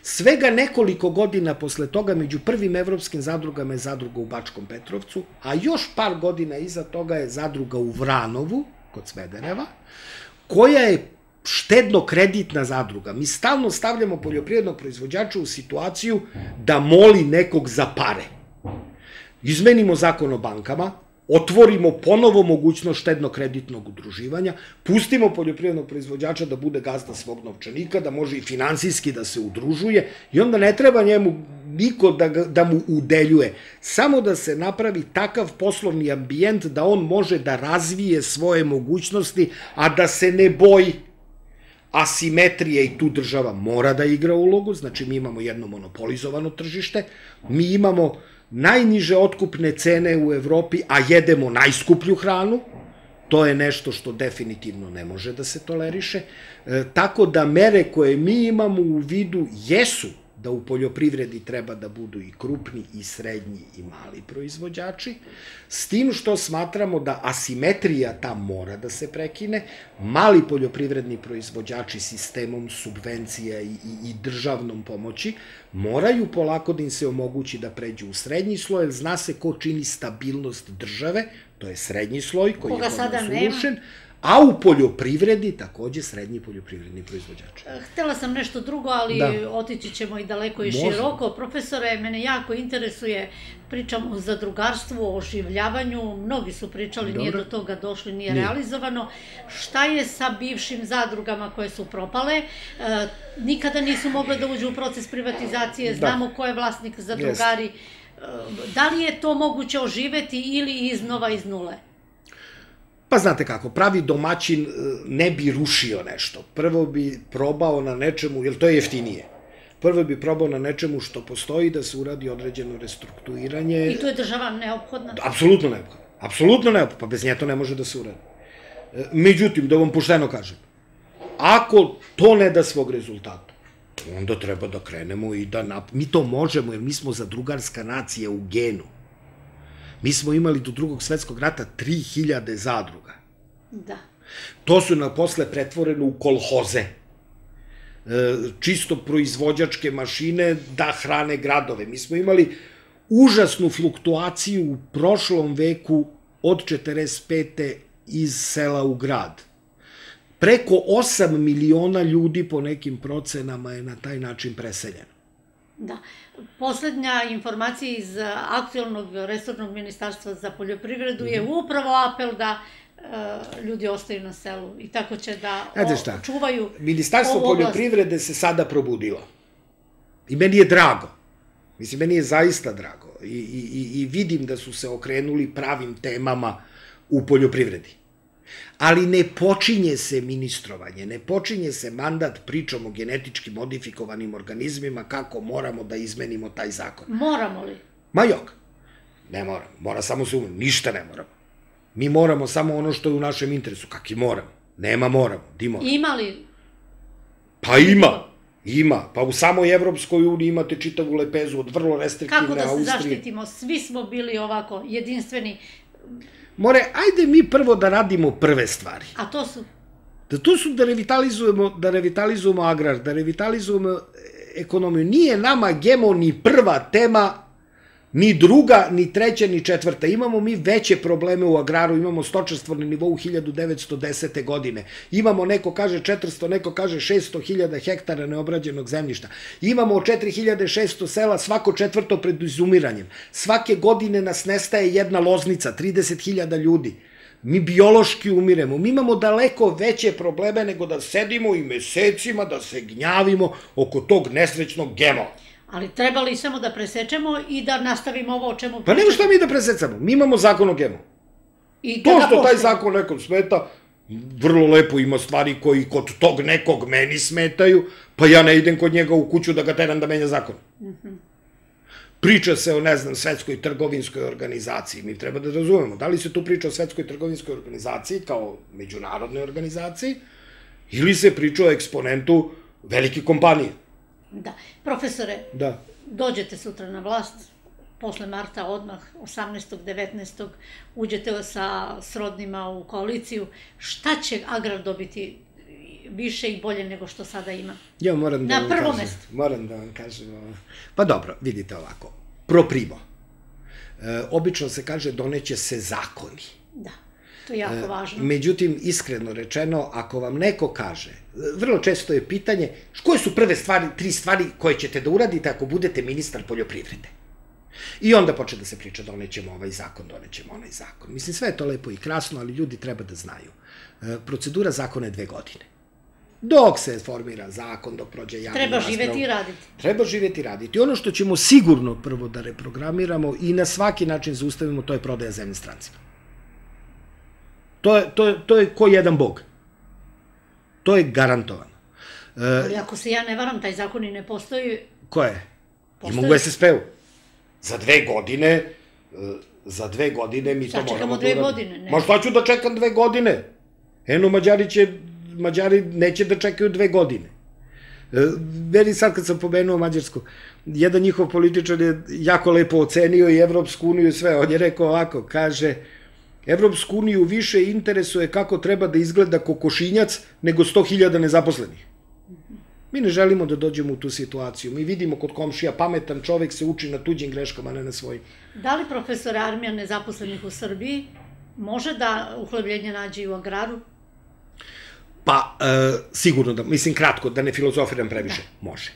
Svega nekoliko godina posle toga među prvim evropskim zadrugama je zadruga u Bačkom Petrovcu, a još par godina iza toga je zadruga u Vranovu, kod Smedereva, koja je štedno-kreditna zadruga. Mi stalno stavljamo poljoprivrednog proizvođača u situaciju da moli nekog za pare. Izmenimo zakon o bankama, otvorimo ponovo mogućnost štedno-kreditnog udruživanja, pustimo poljoprivrednog proizvođača da bude gazda svog novčanika, da može i finansijski da se udružuje i onda ne treba njemu niko da, da mu udeljuje, samo da se napravi takav poslovni ambijent da on može da razvije svoje mogućnosti, a da se ne boji. Asimetrije i tu država mora da igra ulogu, znači mi imamo jedno monopolizovano tržište, mi imamo najniže otkupne cene u Evropi, a jedemo najskuplju hranu, to je nešto što definitivno ne može da se toleriše, e, tako da mere koje mi imamo u vidu jesu da u poljoprivredi treba da budu i krupni i srednji i mali proizvođači, s tim što smatramo da asimetrija ta mora da se prekine, mali poljoprivredni proizvođači sistemom subvencija i, i, i državnom pomoći moraju polako da im se omogući da pređu u srednji sloj, jer zna se ko čini stabilnost države, to je srednji sloj koji Koga je sada urušen, a u poljoprivredi takođe srednji poljoprivredni proizvođač. E, htela sam nešto drugo, ali da. otići ćemo i daleko i Može. široko. Profesore, mene jako interesuje, pričam o zadrugarstvu, o oživljavanju, mnogi su pričali, Dobre. nije do toga došli, nije, nije realizovano. Šta je sa bivšim zadrugama koje su propale? E, nikada nisu mogle da uđu u proces privatizacije, da. znamo da. ko je vlasnik zadrugari. E, da li je to moguće oživeti ili iznova iz nule? Pa znate kako, pravi domaćin e, ne bi rušio nešto. Prvo bi probao na nečemu, jer to je jeftinije. Prvo bi probao na nečemu što postoji da se uradi određeno restrukturiranje. I tu je država neophodna? Apsolutno neophodna. Apsolutno neophodna, pa bez nje to ne može da se uradi. E, međutim, da vam pošteno kažem, ako to ne da svog rezultata, onda treba da krenemo i da... Nap... Mi to možemo, jer mi smo za drugarska nacija u genu. Mi smo imali do drugog svetskog rata 3000 zadruga. Da. To su na posle pretvoreno u kolhoze. E, čisto proizvođačke mašine da hrane gradove. Mi smo imali užasnu fluktuaciju u prošlom veku od 45. iz sela u grad. Preko 8 miliona ljudi po nekim procenama je na taj način preseljeno. Da. Poslednja informacija iz aktualnog resornog ministarstva za poljoprivredu je mhm. upravo apel da e, ljudi ostaju na selu i tako će da šta? čuvaju Ministarstvo poljoprivrede se sada probudilo. I meni je drago. Mislim, meni je zaista drago. I, i, I vidim da su se okrenuli pravim temama u poljoprivredi. Ali ne počinje se ministrovanje, ne počinje se mandat pričom o genetički modifikovanim organizmima kako moramo da izmenimo taj zakon. Moramo li? Ma jok. Ne moramo. Mora samo se umeti. Ništa ne moramo. Mi moramo samo ono što je u našem interesu. Kaki moramo? Nema moramo. Di moramo? Ima li? Pa ima. Ima. Pa u samoj Evropskoj uniji imate čitavu lepezu od vrlo restriktivne Austrije. Kako da se Austrije. zaštitimo? Svi smo bili ovako jedinstveni more, ajde mi prvo da radimo prve stvari. A to su? Da to su da revitalizujemo, da revitalizujemo agrar, da revitalizujemo ekonomiju. Nije nama gemo ni prva tema Ni druga, ni treća, ni četvrta. Imamo mi veće probleme u agraru, imamo stočarstvo na nivou 1910. godine. Imamo, neko kaže 400, neko kaže 600 hiljada hektara neobrađenog zemljišta. Imamo 4600 sela, svako četvrto pred izumiranjem. Svake godine nas nestaje jedna loznica, 30 hiljada ljudi. Mi biološki umiremo. Mi imamo daleko veće probleme nego da sedimo i mesecima da se gnjavimo oko tog nesrećnog gemo. Ali treba li samo da presečemo i da nastavimo ovo o čemu... Pa nema šta mi da presecamo. Mi imamo zakon o gemu. I to što taj zakon nekom smeta, vrlo lepo ima stvari koji kod tog nekog meni smetaju, pa ja ne idem kod njega u kuću da ga teram da menja zakon. Mm -hmm. Priča se o, ne znam, svetskoj trgovinskoj organizaciji. Mi treba da razumemo. Da li se tu priča o svetskoj trgovinskoj organizaciji kao međunarodnoj organizaciji ili se priča o eksponentu velike kompanije. Da. Profesore, da. dođete sutra na vlast, posle marta odmah 18. 19. uđete sa srodnima u koaliciju, šta će Agrar dobiti više i bolje nego što sada ima? Ja moram da Na prvo kažem, mesto. Moram da vam kažem, pa dobro, vidite ovako, pro primo. E, obično se kaže doneće se zakoni. Da, to je jako važno. Međutim, iskreno rečeno, ako vam neko kaže, vrlo često je pitanje, koje su prve stvari, tri stvari koje ćete da uradite ako budete ministar poljoprivrede? I onda počne da se priča, donećemo ovaj zakon, donećemo onaj zakon. Mislim, sve je to lepo i krasno, ali ljudi treba da znaju. E, procedura zakona je dve godine. Dok se formira zakon, dok prođe javna Treba živeti i raditi. Treba živeti i raditi. Ono što ćemo sigurno prvo da reprogramiramo i na svaki način zaustavimo, to je prodaja zemlje strancima. To je, to je, to je ko jedan bog. To je garantovano. E, Ali ako se ja ne varam, taj zakon i ne postoji, ko je? Postoji. Imamo u SSP-u. Za dve godine, e, za dve godine mi to Sad čekamo moramo dve da godine, ne. Ma šta ću da čekam dve godine? Eno, Mađari će, Mađari neće da čekaju dve godine. E, Meni sad kad sam pomenuo Mađarsku, jedan njihov političar je jako lepo ocenio i Evropsku uniju i sve. On je rekao ovako, kaže, Evropsku uniju više interesuje kako treba da izgleda kokošinjac nego 100.000 nezaposlenih. Mi ne želimo da dođemo u tu situaciju. Mi vidimo kod komšija pametan čovek se uči na tuđim greškama, a ne na svojim. da li profesor armija nezaposlenih u Srbiji može da uhlebljenje nađe i u agraru? Pa, e, sigurno da, mislim kratko, da ne filozofiram previše, može.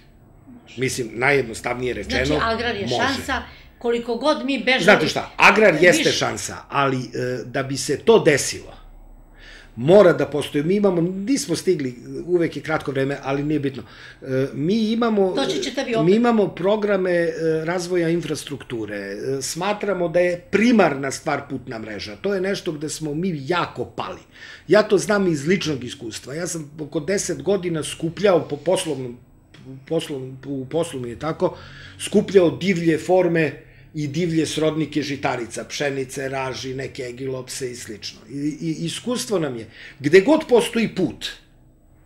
Mislim, najjednostavnije rečeno, Znači, agrar je može. šansa, koliko god mi bežali... Znate šta, agrar jeste Više- šansa, ali e, da bi se to desilo, mora da postoji. Mi imamo, nismo stigli, uvek je kratko vreme, ali nije bitno. E, mi imamo... Opet. Mi imamo programe e, razvoja infrastrukture. E, Smatramo da je primarna stvar putna mreža. To je nešto gde smo mi jako pali. Ja to znam iz ličnog iskustva. Ja sam oko 10 godina skupljao po poslovnom poslovnom, u poslu mi je tako, skupljao divlje forme i divlje srodnike žitarica, pšenice, raži, neke egilopse i slično. I, I iskustvo nam je, gde god postoji put,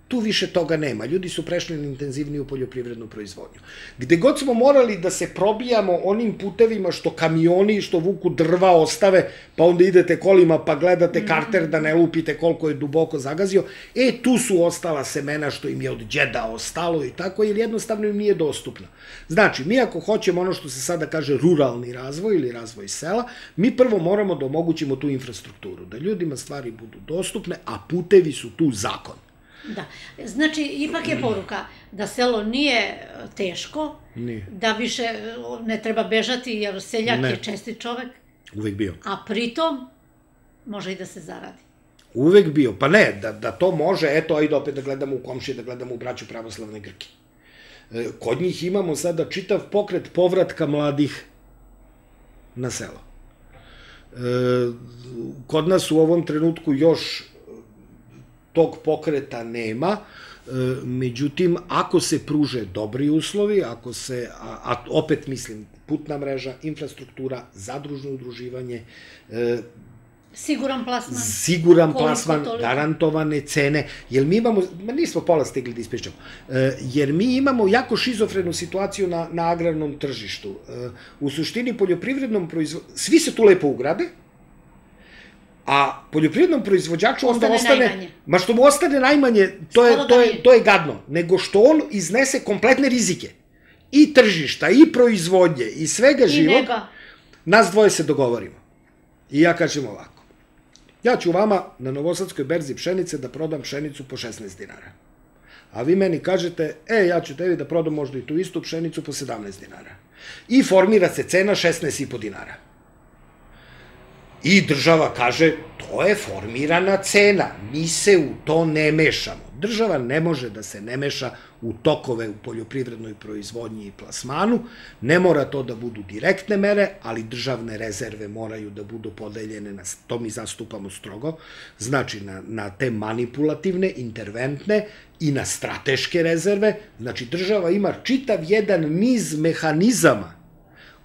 tu više toga nema. Ljudi su prešli na intenzivniju poljoprivrednu proizvodnju. Gde god smo morali da se probijamo onim putevima što kamioni, što vuku drva ostave, pa onda idete kolima pa gledate karter da ne lupite koliko je duboko zagazio, e, tu su ostala semena što im je od džeda ostalo i tako, jer jednostavno im nije dostupno. Znači, mi ako hoćemo ono što se sada kaže ruralni razvoj ili razvoj sela, mi prvo moramo da omogućimo tu infrastrukturu, da ljudima stvari budu dostupne, a putevi su tu zakon. Da. Znači, ipak je poruka da selo nije e, teško, Nije. da više e, ne treba bežati jer seljak Ne. je čestit čovek, Uvek bio. a pritom može i da se zaradi. Uvek bio. Pa ne, da, da to može, eto, ajde opet da gledamo u komšije, da gledamo u braću pravoslavne Grke. E, Kod njih imamo sada čitav pokret povratka mladih na selo. Kod nas u ovom trenutku još tog pokreta nema, e, međutim, ako se pruže dobri uslovi, ako se, a, a opet mislim, putna mreža, infrastruktura, zadružno udruživanje, e, Siguran plasman. siguran Koliko plasman, toliko? garantovane cene, jer mi imamo, ma nismo pola stigli da ispričamo, e, jer mi imamo jako šizofrenu situaciju na, na agrarnom tržištu. E, u suštini poljoprivrednom proizvo... svi se tu lepo ugrade, a poljoprivrednom proizvođaču onda Ostane ostane, najmanje. ma što mu ostane najmanje, to je, Skoro to da je, to je gadno, nego što on iznese kompletne rizike. I tržišta, i proizvodnje, i svega I živog. Nas dvoje se dogovorimo. I ja kažem ovako. Ja ću vama na Novosadskoj berzi pšenice da prodam pšenicu po 16 dinara. A vi meni kažete, e, ja ću tebi da prodam možda i tu istu pšenicu po 17 dinara. I formira se cena 16,5 dinara. I država kaže, to je formirana cena, mi se u to ne mešamo. Država ne može da se ne meša u tokove u poljoprivrednoj proizvodnji i plasmanu, ne mora to da budu direktne mere, ali državne rezerve moraju da budu podeljene, na, to mi zastupamo strogo, znači na, na te manipulativne, interventne i na strateške rezerve, znači država ima čitav jedan niz mehanizama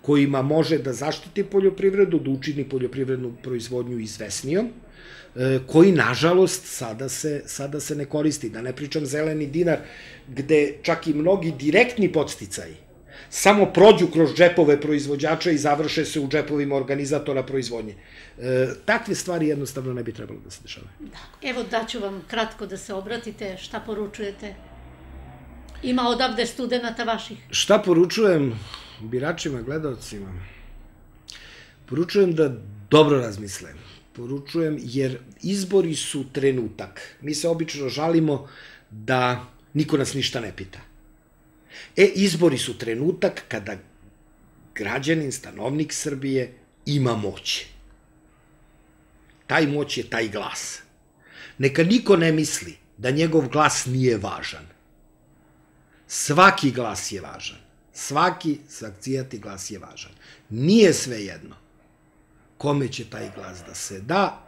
kojima može da zaštiti poljoprivredu, da učini poljoprivrednu proizvodnju izvesnijom, e, koji nažalost sada se, sada se ne koristi. Da ne pričam zeleni dinar, gde čak i mnogi direktni podsticaji samo prođu kroz džepove proizvođača i završe se u džepovima organizatora proizvodnje. E, takve stvari jednostavno ne bi trebalo da se dešavaju. Da. Evo daću vam kratko da se obratite, šta poručujete? Ima odavde studenta vaših? Šta poručujem biračima, gledalcima? Poručujem da dobro razmisle. Poručujem jer izbori su trenutak. Mi se obično žalimo da niko nas ništa ne pita. E, izbori su trenutak kada građanin, stanovnik Srbije ima moć. Taj moć je taj glas. Neka niko ne misli da njegov glas nije važan. Svaki glas je važan. Svaki svakcijati glas je važan. Nije sve jedno kome će taj glas da se da.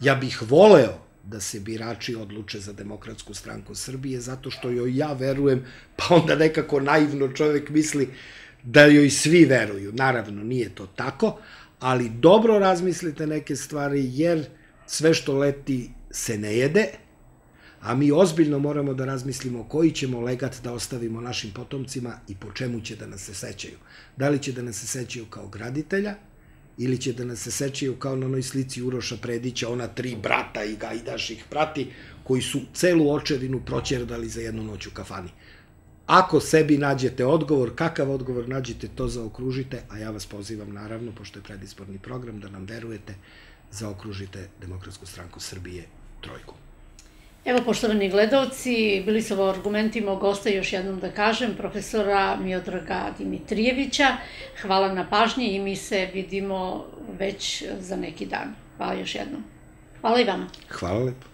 Ja bih voleo da se birači odluče za demokratsku stranku Srbije, zato što joj ja verujem, pa onda nekako naivno čovek misli da joj svi veruju. Naravno, nije to tako, ali dobro razmislite neke stvari, jer sve što leti se ne jede, a mi ozbiljno moramo da razmislimo koji ćemo legat da ostavimo našim potomcima i po čemu će da nas se sećaju. Da li će da nas se sećaju kao graditelja, ili će da nas se sećaju kao na onoj slici Uroša Predića, ona tri brata i Gajdaš ih prati, koji su celu očevinu proćerdali za jednu noć u kafani. Ako sebi nađete odgovor, kakav odgovor nađete, to zaokružite, a ja vas pozivam naravno, pošto je predizborni program, da nam verujete, zaokružite Demokratsku stranku Srbije trojku. Evo, poštovani gledalci, bili su ovo argumenti mog gosta, još jednom da kažem, profesora Miodraga Dimitrijevića. Hvala na pažnji i mi se vidimo već za neki dan. Hvala još jednom. Hvala i vama. Hvala lepo.